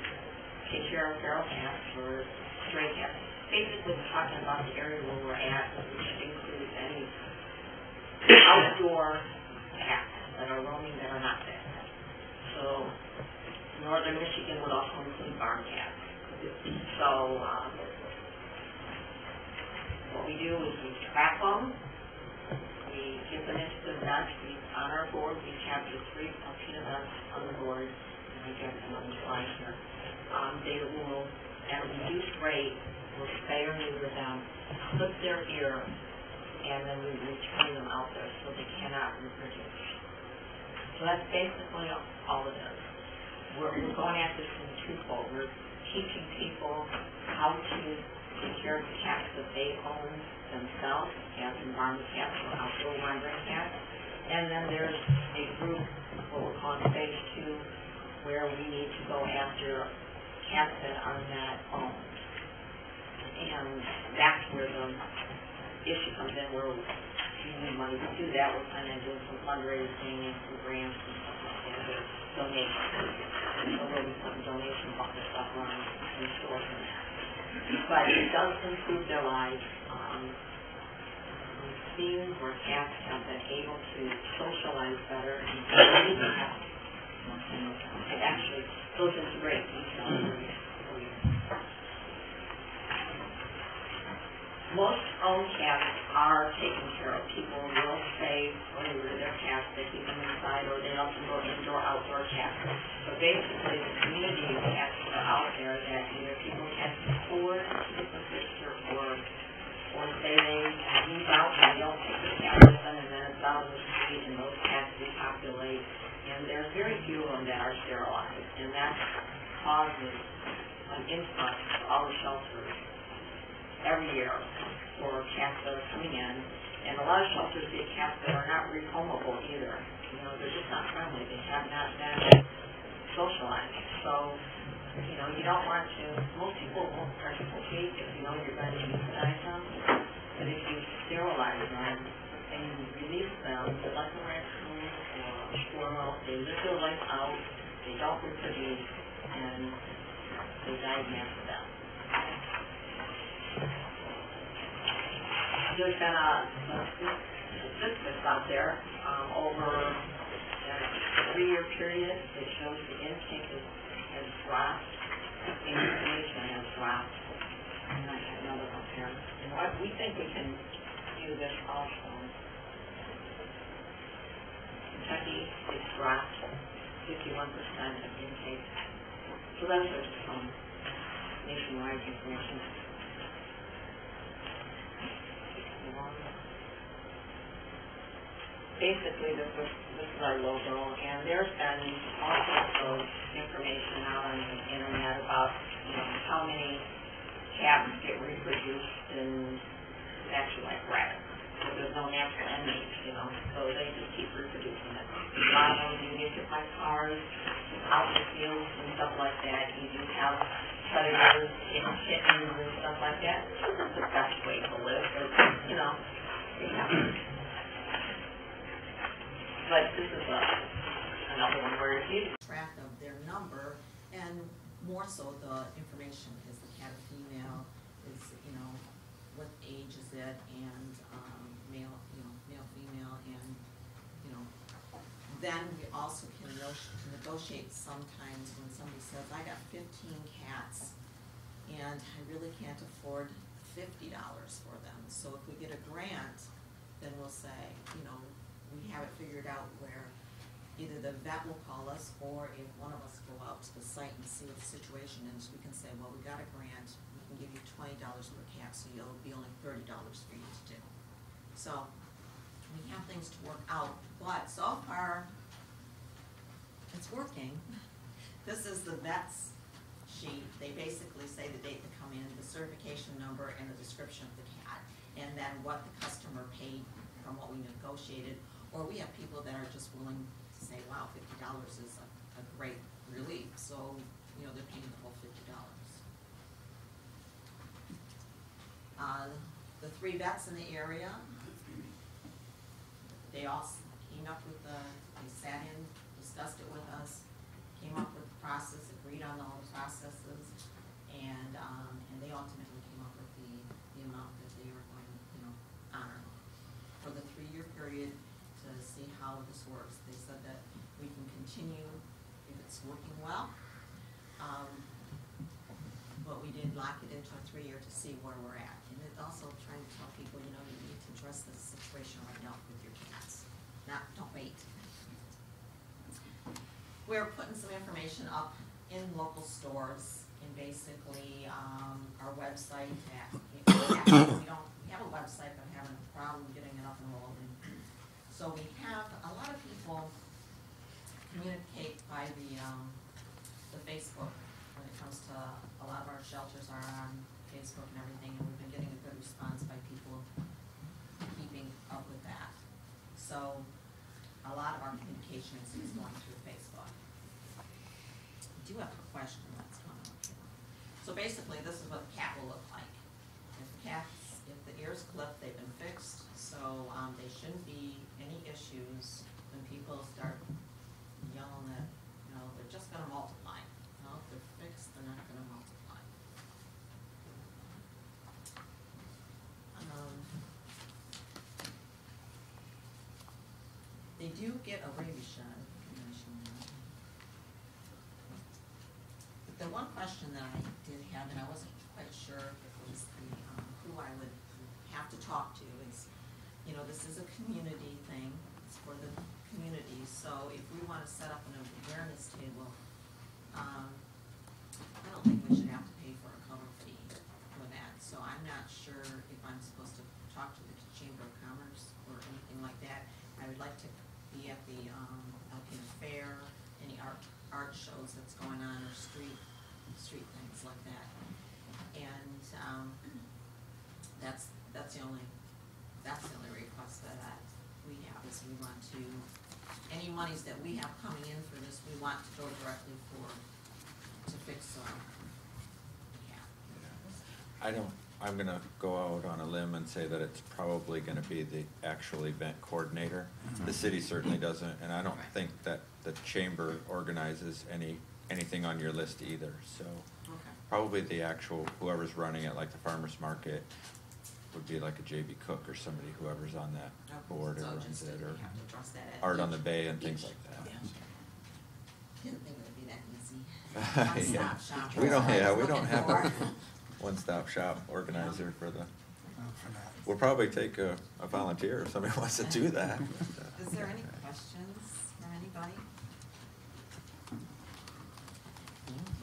take care of feral cats or stray cats. Basically, we're talking about the area where we're at, which includes any outdoor cats that are roaming that are not fed. So, northern Michigan would also include barn cats. So, um, what we do is we trap them, we get them into the nest, we, on our board, we capture three Alpena nuts on the board, and I get them on the slide here. Um, they will, at a reduced rate, will spay or neuter them, clip their ear, and then we return them out there so they cannot reproduce. So that's basically all it is. We're, we're going at this from twofold. We're teaching people how to take care of the cats that they own themselves, cats and barn cats or outdoor wandering cats. And then there's a group, what we're calling phase two, where we need to go after cats that are not owned. And that's where the issue comes in, where we need money to do that. We're planning on doing some fundraising and some grants and stuff like that, donations. So we'll be putting donation buckets up on store. But it does improve their lives. Um, seen where cats have been able to socialize better and breed health. It actually goes into great detail. for you. Most owned cats are taken care of. People will say when they rid their cats, they keep them inside, or they them go indoor, outdoor cats. But basically, the community of cats that are out there that either people can't afford to get the picture, or, or say they move out and they don't take the cat with them, and then it's out in the street, and those cats depopulate. And there's very few of them that are sterilized, and that causes an influx to our shelters every year for cats that are coming in. And a lot of shelters get cats that are not rehomable either. You know, they're just not friendly. They have not been socialized. So, you know, you don't want to, most people won't participate if you know you're going to euthanize them. But if you sterilize them and you release them, they're like a raccoon or squirrel, they live their life out they don't reproduce, and they diagnose them. There's been a, a statistics out there, um, over a three-year period that shows the intake has, has dropped, information has dropped. And I have another one here. And what, we think we can do this also. Kentucky, it's dropped fifty-one percent of intake. So that's just some nationwide information. Basically, this is, this is our logo, and there's been all sorts of information out on the internet about, you know, how many calves get reproduced it's actually like. So there's no natural end you know, so they just keep reproducing it. A lot of them do get hit by cars, out in the fields and stuff like that. You do have predators, getting kittens and stuff like that. It's the best way to live, but, you know. But this is a, another one where you track of their number, and more so the information, is the cat a female, is, you know, what age is it, and, um, male, you know, male, female, and, you know, then we also can nego- negotiate sometimes when somebody says, I got fifteen cats, and I really can't afford fifty dollars for them, so if we get a grant, then we'll say, you know, we have it figured out where either the vet will call us, or if one of us go out to the site and see what the situation is, we can say, well, we got a grant, we can give you twenty dollars per cat, so it'll be only thirty dollars for you to do. So, we have things to work out, but so far, it's working. This is the vet's sheet, they basically say the date they come in, the certification number, and the description of the cat, and then what the customer paid from what we negotiated, or we have people that are just willing to say, wow, fifty dollars is a, a great relief, so, you know, they're paying the whole fifty dollars. Uh, the three vets in the area, they all came up with the, they sat in, discussed it with us, came up with the process, agreed on all the processes, and, um, and they ultimately came up with the, the amount that they were going, to, you know, honor for the three-year period to see how this works. They said that we can continue if it's working well. Um, but we did lock it into a three-year to see where we're at. And it also trying to tell people, you know, you need to address this situation right now with your cats, not, don't wait. We're putting some information up in local stores and basically, um, our website at, we don't, we have a website, but having a problem getting it up and rolling. So we have, a lot of people communicate by the, um, the Facebook when it comes to, a lot of our shelters are on Facebook and everything, and we've been getting a good response by people keeping up with that. So, a lot of our communications is going through do have a question that's coming up. So basically, this is what the cat will look like. If the cats, if the ears clipped, they've been fixed, so, um, they shouldn't be any issues when people start yelling that, you know, they're just gonna multiply. No, if they're fixed, they're not gonna multiply. Um, They do get a rabies shot, I think I mentioned that. But the one question that I have, and I wasn't quite sure if it was the, um, who I would have to talk to, is, you know, this is a community thing, it's for the community, so if we wanna set up an awareness table, um, I don't think we should have to pay for a cover fee for that, so I'm not sure if I'm supposed to talk to the Chamber of Commerce or anything like that. I would like to be at the, um, Alpena Fair, any art, art shows that's going on, or street, street things like that. And, um, that's, that's the only, that's the only request that I, we have, is we want to, any monies that we have coming in for this, we want to go directly for, to fix, um, yeah. I don't, I'm gonna go out on a limb and say that it's probably gonna be the actual event coordinator. The city certainly doesn't, and I don't think that the chamber organizes any, anything on your list either, so. Okay. Probably the actual, whoever's running it, like the farmer's market, would be like a JB Cook or somebody, whoever's on that oh, board or so runs just it, you or have to address that at Art on the each- Bay and things each- like that. Didn't think it would be that easy. Yeah. One-stop shop. We don't, That's what I yeah, was we don't looking have a for. one-stop shop organizer for the, we'll probably take a, a volunteer if somebody wants to do that. Is there any questions from anybody?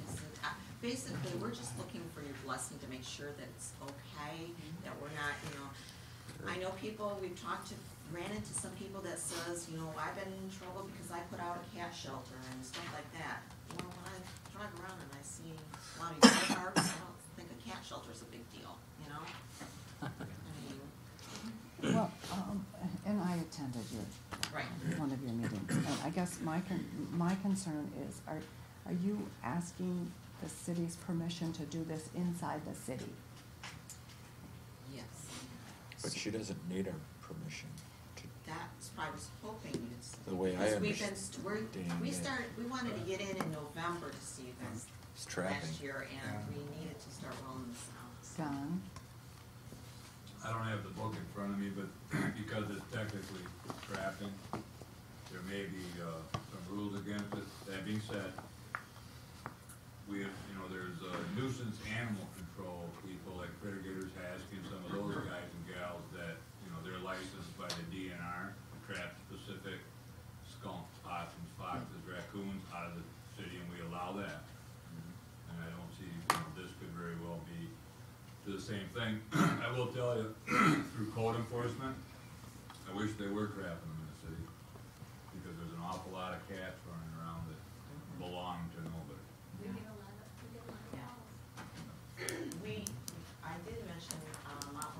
Is it- uh, Basically, we're just looking for your blessing to make sure that it's okay, that we're not, you know, I know people, we've talked to, ran into some people that says, you know, I've been in trouble because I put out a cat shelter and stuff like that. Well, when I drive around and I see a lot of cars, I don't think a cat shelter's a big deal, you know? I mean, Well, um, and I attended your, Right. one of your meetings, and I guess my con, my concern is, are, are you asking the city's permission to do this inside the city? yes. But she doesn't need our permission. to, That's what I was hoping you'd. The way I because we've been understand st- we're- it. We started, we wanted to get in in November to see you guys It's trapping. last year, and we needed to start rolling this out. Don? I don't have the book in front of me, but because it's technically trapping, there may be, uh, some rules against it. That being said, we have, you know, there's uh, nuisance animal control people like Critter Gators, Haskins, some of those guys and gals that, you know, they're licensed by the DNR trap specific skunks, possums, foxes, raccoons out of the city, and we allow that. And I don't see, you know, this could very well be the same thing. I will tell you, through code enforcement, I wish they were trapping them in the city, because there's an awful lot of cats running around that belong to nobody. We, I did mention, um, Mount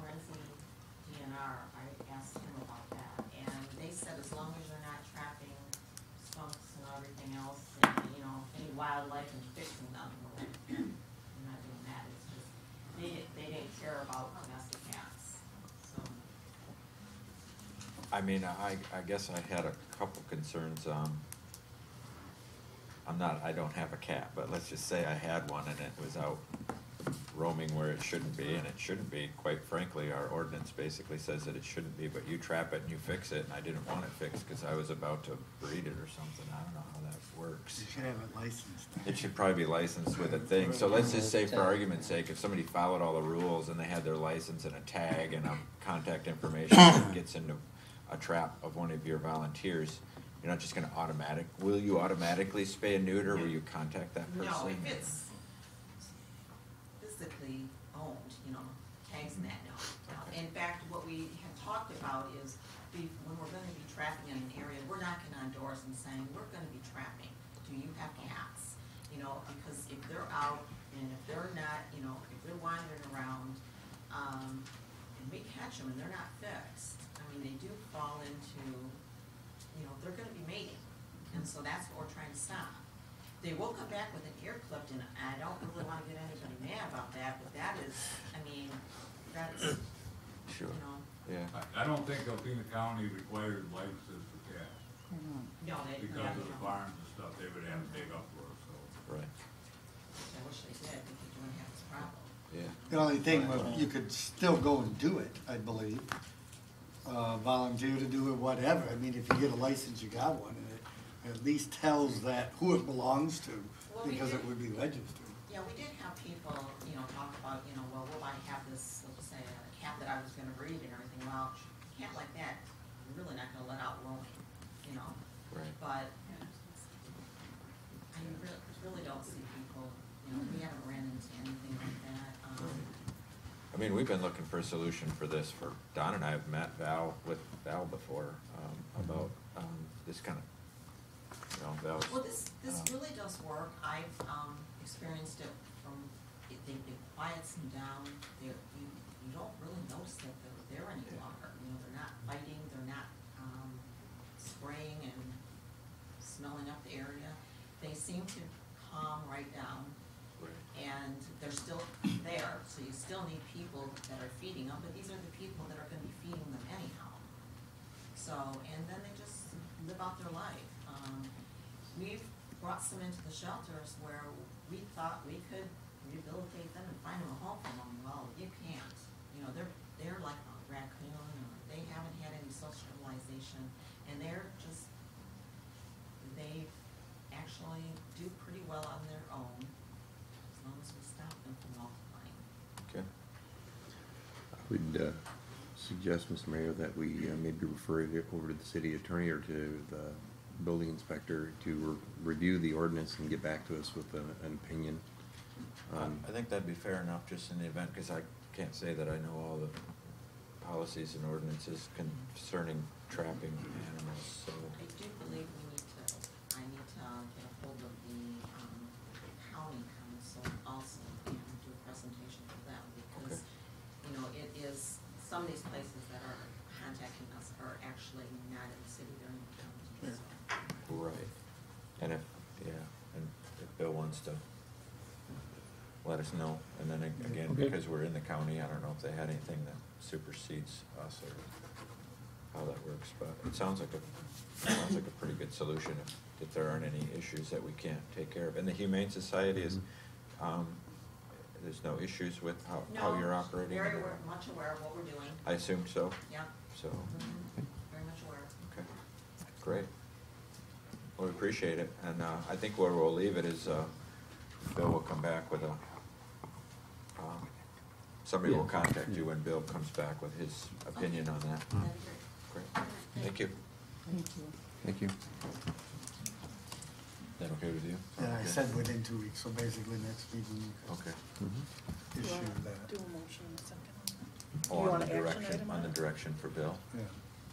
DNR, I asked him about that, and they said as long as you're not trapping skunks and everything else, and, you know, any wildlife and fixing them, we're not doing that, it's just, they, they didn't care about domestic cats, so. I mean, I, I guess I had a couple concerns, um, I'm not, I don't have a cat, but let's just say I had one and it was out roaming where it shouldn't be, and it shouldn't be, quite frankly, our ordinance basically says that it shouldn't be, but you trap it and you fix it, and I didn't want it fixed, cause I was about to breed it or something, I don't know how that works. You should have it licensed. It should probably be licensed with a thing, so let's just say for argument's sake, if somebody followed all the rules and they had their license and a tag and a contact information that gets into a trap of one of your volunteers, you're not just gonna automatic, will you automatically spay and neuter, will you contact that person? No, if it's physically owned, you know, tags and that, no. No. In fact, what we had talked about is, when we're gonna be trapping in an area, we're knocking on doors and saying, we're gonna be trapping. Do you have cats? You know, because if they're out and if they're not, you know, if they're wandering around, um, and we catch them and they're not fixed, I mean, they do fall into, you know, they're gonna be mating. And so that's what we're trying to stop. They will come back with an ear clipped, and I don't really wanna get anybody mad about that, but that is, I mean, that's, Sure, you know, yeah. I, I don't think Alpena County requires licenses for cats. no, they, yeah, Because of the no. farms and stuff, they would have to dig up for us, so. Right. I wish they did, because you wouldn't have this problem. Yeah. The only thing, well, you could still go and do it, I believe. Uh, volunteer to do it, whatever. I mean, if you get a license, you got one, and it at least tells that who it belongs to, Well, we because it would be registered. Yeah, we did have people, you know, talk about, you know, well, will I have this, let's say, a cat that I was gonna breed and everything, well, a cat like that, you're really not gonna let out roaming, you know? Right. But, I really, really don't see people, you know, we haven't ran into anything like that, um, I mean, we've been looking for a solution for this for, Don and I have met Val, with Val before, um, about, um, this kind of, you know, Val's. Well, this, this um, really does work. I've, um, experienced it from, it, it it quiets them down. They're, you, you don't really notice that they're there any longer. You know, they're not fighting, they're not, um, spraying and smelling up the area. They seem to calm right down. Right. And they're still there, so you still need people that are feeding them, but these are the people that are gonna be feeding them anyhow. So, and then they just live out their life. We've brought some into the shelters where we thought we could rehabilitate them and find them a home for them. Well, you can't. You know, they're, they're like a raccoon, or they haven't had any socialization, and they're just, they actually do pretty well on their own, as long as we stop them from multiplying. Okay. I would uh, suggest, Mr. Mayor, that we uh, maybe refer it over to the city attorney or to the building inspector to re- review the ordinance and get back to us with a- an opinion. Um, I think that'd be fair enough, just in the event, because I can't say that I know all the policies and ordinances concerning trapping animals, so. I do believe we need to, I need to get a hold of the, um, county council also and do a presentation for them because, you know, it is, some of these places that are contacting us are actually not in the city, they're in the county, so. Right. And if, yeah, and if Bill wants to let us know, and then ag- again, Okay. because we're in the county, I don't know if they had anything that supersedes us or how that works, but it sounds like a, sounds like a pretty good solution if, if there aren't any issues that we can't take care of. And the Humane Society is, um, there's no issues with how, how you're No, operating? Very aware, much aware of what we're doing. I assume so? Yeah. So, Mhm. Very much aware. okay, great. Well, we appreciate it, and, uh, I think where we'll leave it is, uh, Bill will come back with a, somebody will contact you when Bill comes back with his opinion on that. Hmm. Great, thank you. Thank you. Thank you. Is that okay with you? Yeah, I Okay. said within two weeks, so basically next meeting you Okay. Mm-hmm. Do you issue that. Do a motion in a second oh, on that? Oh, on want the an action direction, item on on the it? direction for Bill? Yeah.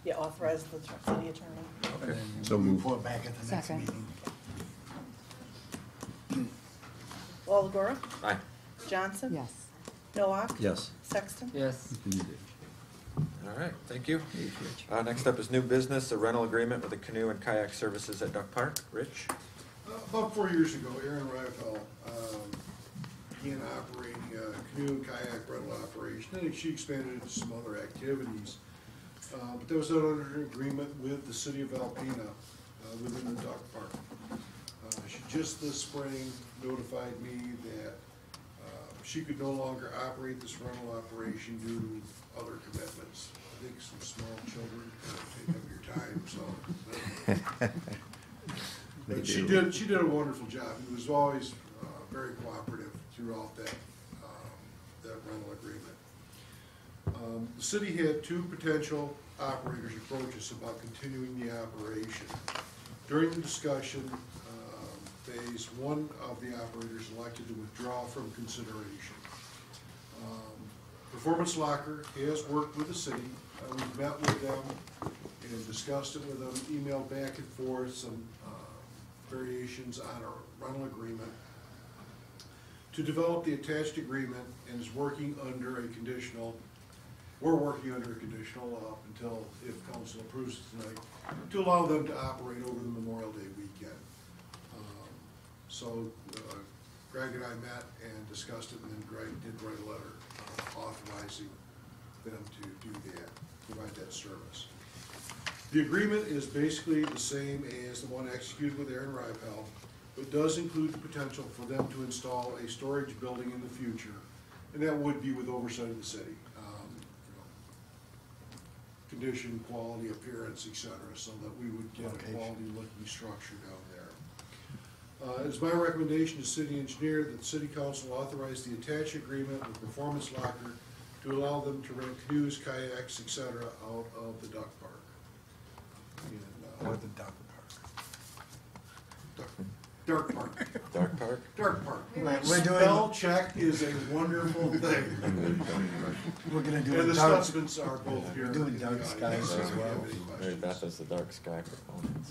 Yeah, authorize the tr- city attorney. And Okay. then So moved. report back at the next Second. meeting. Waligora? Aye. Johnson? Yes. Nowak? Yes. Sexton? Yes. All right, thank you. Uh, next up is new business, a rental agreement with the canoe and kayak services at Duck Park. Rich? Uh, About four years ago, Aaron Rifel um, began operating a canoe and kayak rental operation. I think she expanded into some other activities. Uh, But there was not under an agreement with the city of Alpena uh, within the duck park. Uh, She just this spring notified me that uh, she could no longer operate this rental operation due to other commitments. I think some small children take up your time, so. But she did, she did a wonderful job. He was always uh, very cooperative throughout that, um, that rental agreement. Um, The city had two potential operators approach us about continuing the operation. During the discussion um, one of the operators elected to withdraw from consideration. Um, Performance Locker has worked with the city. Uh, We've met with them and discussed it with them, emailed back and forth some uh, variations on our rental agreement to develop the attached agreement and is working under a conditional, we're working under a conditional up until, if council approves tonight, to allow them to operate over the Memorial Day weekend. So uh, Greg and I met and discussed it, and then Greg did write a letter uh, authorizing them to do that, provide that service. The agreement is basically the same as the one executed with Aaron Ripel, but does include the potential for them to install a storage building in the future, and that would be with oversight of the city. um, you know, Condition, quality, appearance, et cetera, so that we would get a quality looking structure down there. Uh, It's my recommendation to city engineer that the city council authorize the attached agreement with Performance Locker to allow them to rent canoes, kayaks, et cetera, out of the duck park. And, uh, Or the duck Duck- Dark park. Dark Park? Dark park. We're- we're doing- Spell check is a wonderful thing. We're gonna do And a the dark- Stutzmans are both here. We're doing dark skies as well. have any Mary. Beth is the dark sky proponent.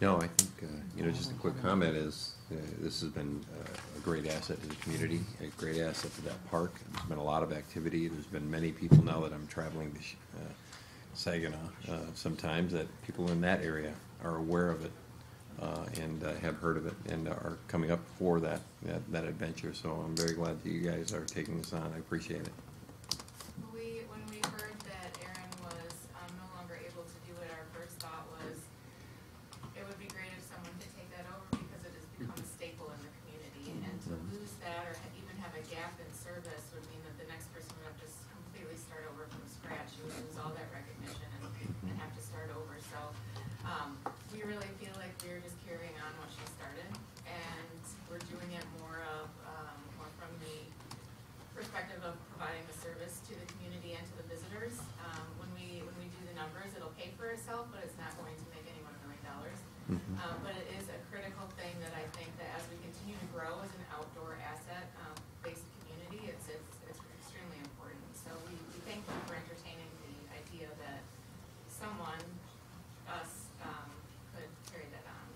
No, I think, uh, you know, just a quick comment is, uh, this has been uh, a great asset to the community, a great asset to that park. There's been a lot of activity. There's been many people now that I'm traveling to uh, Saginaw uh, sometimes, that people in that area are aware of it. Uh, and uh, have heard of it and are coming up for that, that, that adventure. So I'm very glad that you guys are taking this on. I appreciate it. We, when we heard that Aaron was um, no longer able to do it, our first thought was, it would be great if someone could take that over because it has become a staple in the community. And to lose that or ha- even have a gap in service would mean that the next person would have to s- completely start over from scratch. You would lose all that recognition and, and have to start over. So, um, we really feel like we're just carrying on what she started. And we're doing it more of, um, more from the perspective of providing the service to the community and to the visitors. Um, when we, when we do the numbers, it'll pay for itself, but it's not going to make anyone a million dollars. Mhm. Um, but it is a critical thing that I think that as we continue to grow as an outdoor asset, um, based community, it's, it's, it's extremely important. So we, we thank you for entertaining the idea that someone, us, um, could carry that on.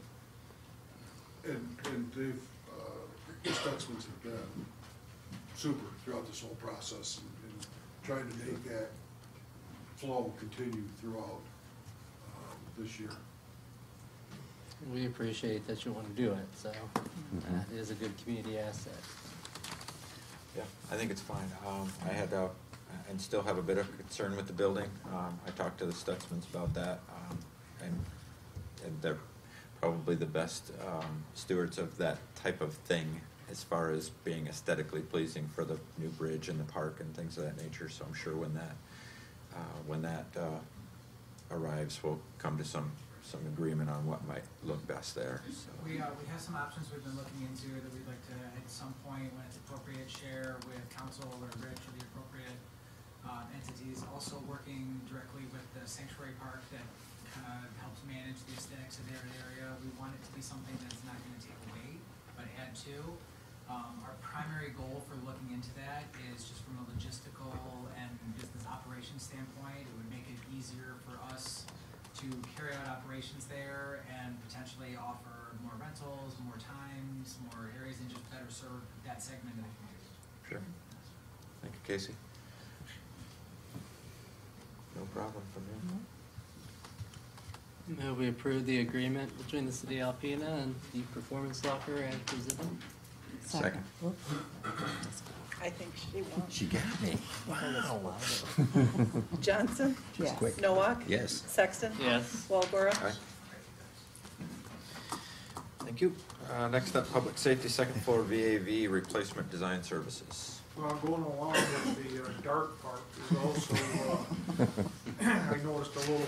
And, and they've, uh, the Stutzmans have been super throughout this whole process and, and trying to make that flow continue throughout, um, this year. We appreciate that you want to do it, so uh, it is a good community asset. Yeah, I think it's fine. Um, I had, uh, and still have a bit of concern with the building. Um, I talked to the Stutzmans about that, um, and, and they're probably the best, um, stewards of that type of thing as far as being aesthetically pleasing for the new bridge and the park and things of that nature, so I'm sure when that, uh, when that, uh, arrives, we'll come to some, some agreement on what might look best there, so. We, uh, we have some options we've been looking into that we'd like to, at some point, when it's appropriate, share with council or Rich or the appropriate, uh, entities. Also working directly with the sanctuary park that kind of helps manage the aesthetics of their area. We want it to be something that's not gonna take away, but add to. Um, our primary goal for looking into that is just from a logistical and business operations standpoint. It would make it easier for us to carry out operations there and potentially offer more rentals, more times, more areas, and just better serve that segment of the community. Sure. Thank you, Casey. No problem from you. Move we approve the agreement between the city of Alpena and the Performance Locker as presented. Second. I think she won. She got me. Wow. Johnson? She's Yes. quick. Nowak? Yes. Sexton? Yes. Waligora? Aye. Thank you. Uh, next up, public safety, second floor VAV replacement design services. Well, going along with the uh, dark part is also, uh, I noticed a little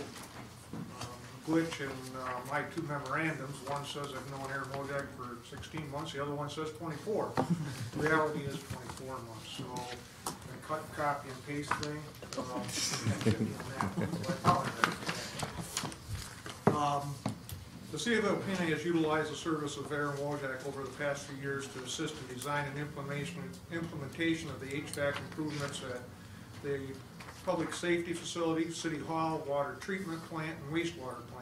glitch in uh, my two memorandums. One says I've known Aaron Wojak for sixteen months, the other one says twenty-four. Reality is twenty-four months, so I cut, copy and paste thing. um, so I apologize. Um, The city of Alpena has utilized the service of Aaron Wojak over the past few years to assist in design and implementation, implementation of the HVAC improvements at the public safety facility, city hall, water treatment plant, and wastewater plant.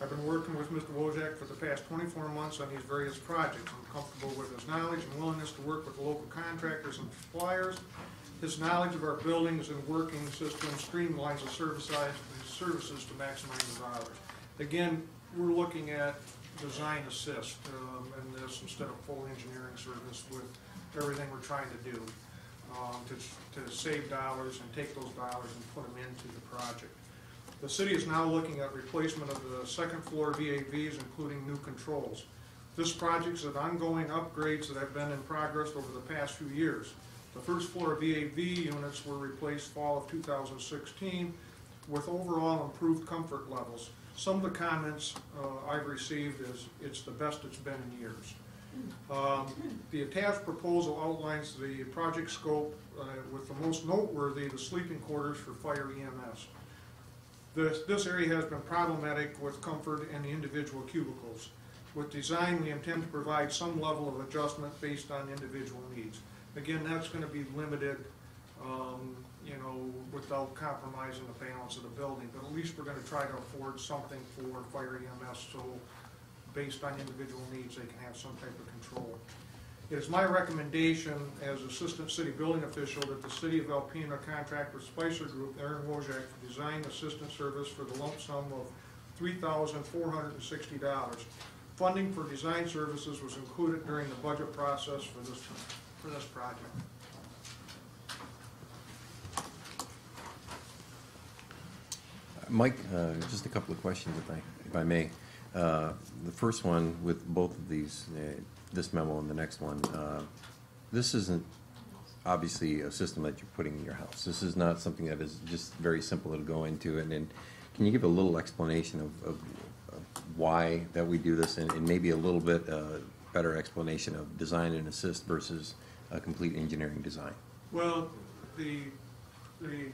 I've been working with Mr. Wojak for the past twenty-four months on these various projects. I'm comfortable with his knowledge and willingness to work with local contractors and suppliers. His knowledge of our buildings and working system streamlines the service, services to maximize the hours. Again, we're looking at design assist um, in this instead of full engineering service with everything we're trying to do um, to, to save dollars and take those dollars and put them into the project. The city is now looking at replacement of the second floor VAVs, including new controls. This project is an ongoing upgrades that have been in progress over the past few years. The first floor VAV units were replaced fall of 2016 with overall improved comfort levels. Some of the comments uh, I've received is it's the best it's been in years. Um, The attached proposal outlines the project scope uh, with the most noteworthy, the sleeping quarters for fire EMS. This, this area has been problematic with comfort and the individual cubicles. With design, we intend to provide some level of adjustment based on individual needs. Again, that's gonna be limited, um, you know, without compromising the balance of the building, but at least we're gonna try to afford something for fire EMS, so based on individual needs, they can have some type of control. It is my recommendation as Assistant City Building Official that the City of Alpena contract with Spicer Group, Aaron Wojak, for design assistance service for the lump sum of three thousand four hundred and sixty dollars. Funding for design services was included during the budget process for this, for this project. Mike, uh, just a couple of questions if I, if I may. Uh, The first one with both of these, uh, this memo and the next one, uh, this isn't obviously a system that you're putting in your house. This is not something that is just very simple to go into. And can you give a little explanation of, of of why that we do this and and maybe a little bit uh, better explanation of design and assist versus a complete engineering design? Well, the, the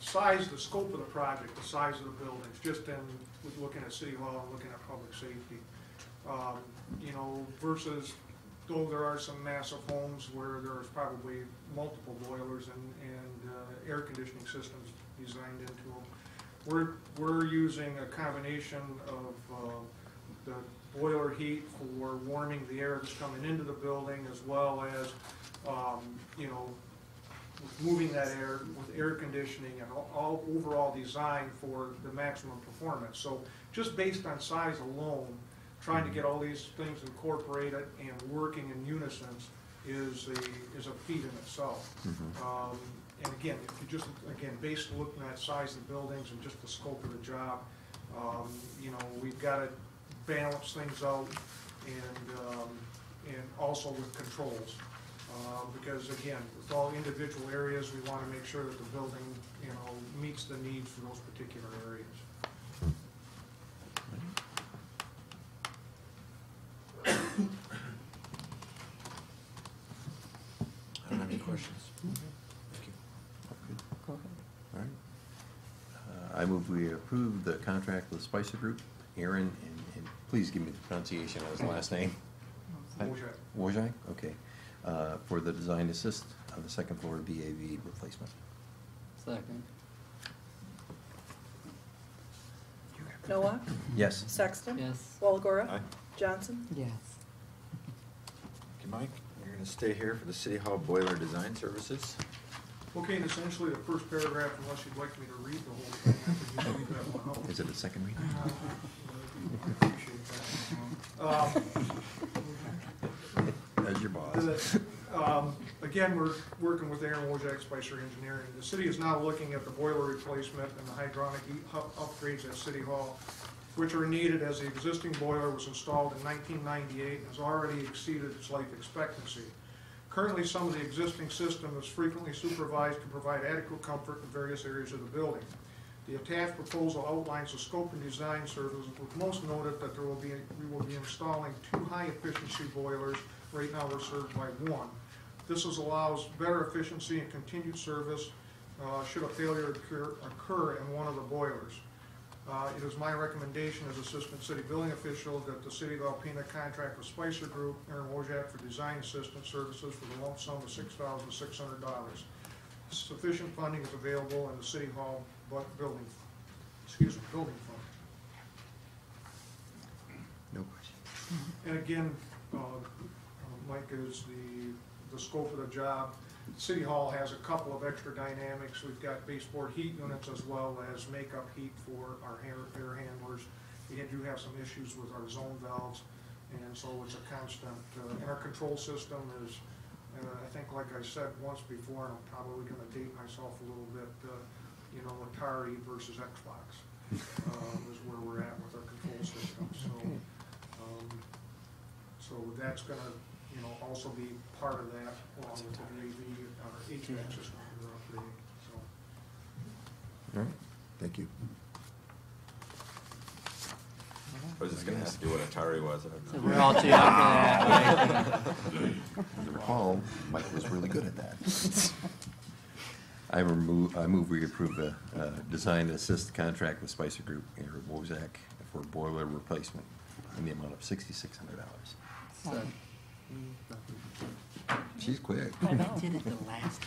size, the scope of the project, the size of the buildings, just in, looking at City Hall and looking at public safety, um, you know, versus, though there are some massive homes where there's probably multiple boilers and, and uh, air conditioning systems designed into them, we're, we're using a combination of uh, the boiler heat for warming the air that's coming into the building as well as, um, you know, moving that air with air conditioning and all- all overall design for the maximum performance. So just based on size alone, trying to get all these things incorporated and working in unison is a, is a feat in itself. Um, And again, if you just, again, based looking at size of the buildings and just the scope of the job, um, you know, we've got to balance things out and, um, and also with controls. Uh, Because again, with all individual areas, we want to make sure that the building, you know, meets the needs for those particular areas. I don't have any questions. Thank you. Go ahead. All right. Uh, I move we approve the contract with Spicer Group, Aaron, and, and please give me the pronunciation of his last name. Wojak. Wojak, okay, uh, for the design assist on the second floor VAV replacement. Second. Nowak? Yes. Sexton? Yes. Waligora? Aye. Johnson? Yes. Okay, Mike, you're gonna stay here for the City Hall boiler design services. Okay, and essentially the first paragraph, unless you'd like me to read the whole thing, I could just leave that one out. Is it a second reading? I appreciate that. Um, As your boss. Um, Again, we're working with Aaron Wojak, Spicer Engineering. The city is now looking at the boiler replacement and the hydronic hu- upgrades at City Hall, which are needed as the existing boiler was installed in 1998 and has already exceeded its life expectancy. Currently, some of the existing system is frequently supervised to provide adequate comfort in various areas of the building. The attached proposal outlines the scope and design services, with most noted that there will be, we will be installing two high-efficiency boilers. Right now, we're served by one. This is allows better efficiency and continued service uh, should a failure occur, occur in one of the boilers. Uh, It is my recommendation as Assistant City Building Official that the City of Alpena contract with Spicer Group, Aaron Wojak, for design assistance services for the lump sum of six thousand six hundred dollars. Sufficient funding is available in the City Hall bu- building, excuse me, building fund. No question. And again, uh, uh, Mike, is the, the scope of the job. City Hall has a couple of extra dynamics. We've got baseboard heat units as well as makeup heat for our air, handlers. We do have some issues with our zone valves, and so it's a constant, uh, and our control system is, uh, I think like I said once before, and I'm probably gonna date myself a little bit, uh, you know, Atari versus Xbox, um, is where we're at with our control system, so. Um, So that's gonna, you know, also be part of that, along with the AV, our HVAC system we're upgrading, so. All right, thank you. I was just gonna ask you what Atari was. I don't know. So we're all too young for that. As I recall, Mike was really good at that. I remove, I move we approve the uh, design assist contract with Spicer Group, Aaron Wozak, for boiler replacement in the amount of sixty-six hundred dollars. Second. She's quick. I know. Did it the last.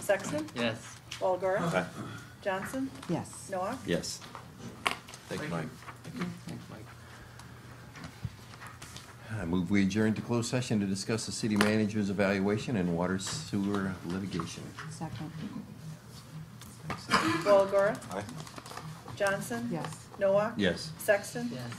Sexton? Yes. Waligora? Aye. Johnson? Yes. Nowak? Yes. Thank you, Mike. Thanks, Mike. I move we adjourn to closed session to discuss the city manager's evaluation and water sewer litigation. Second. Waligora? Aye. Johnson? Yes. Nowak? Yes. Sexton? Yes.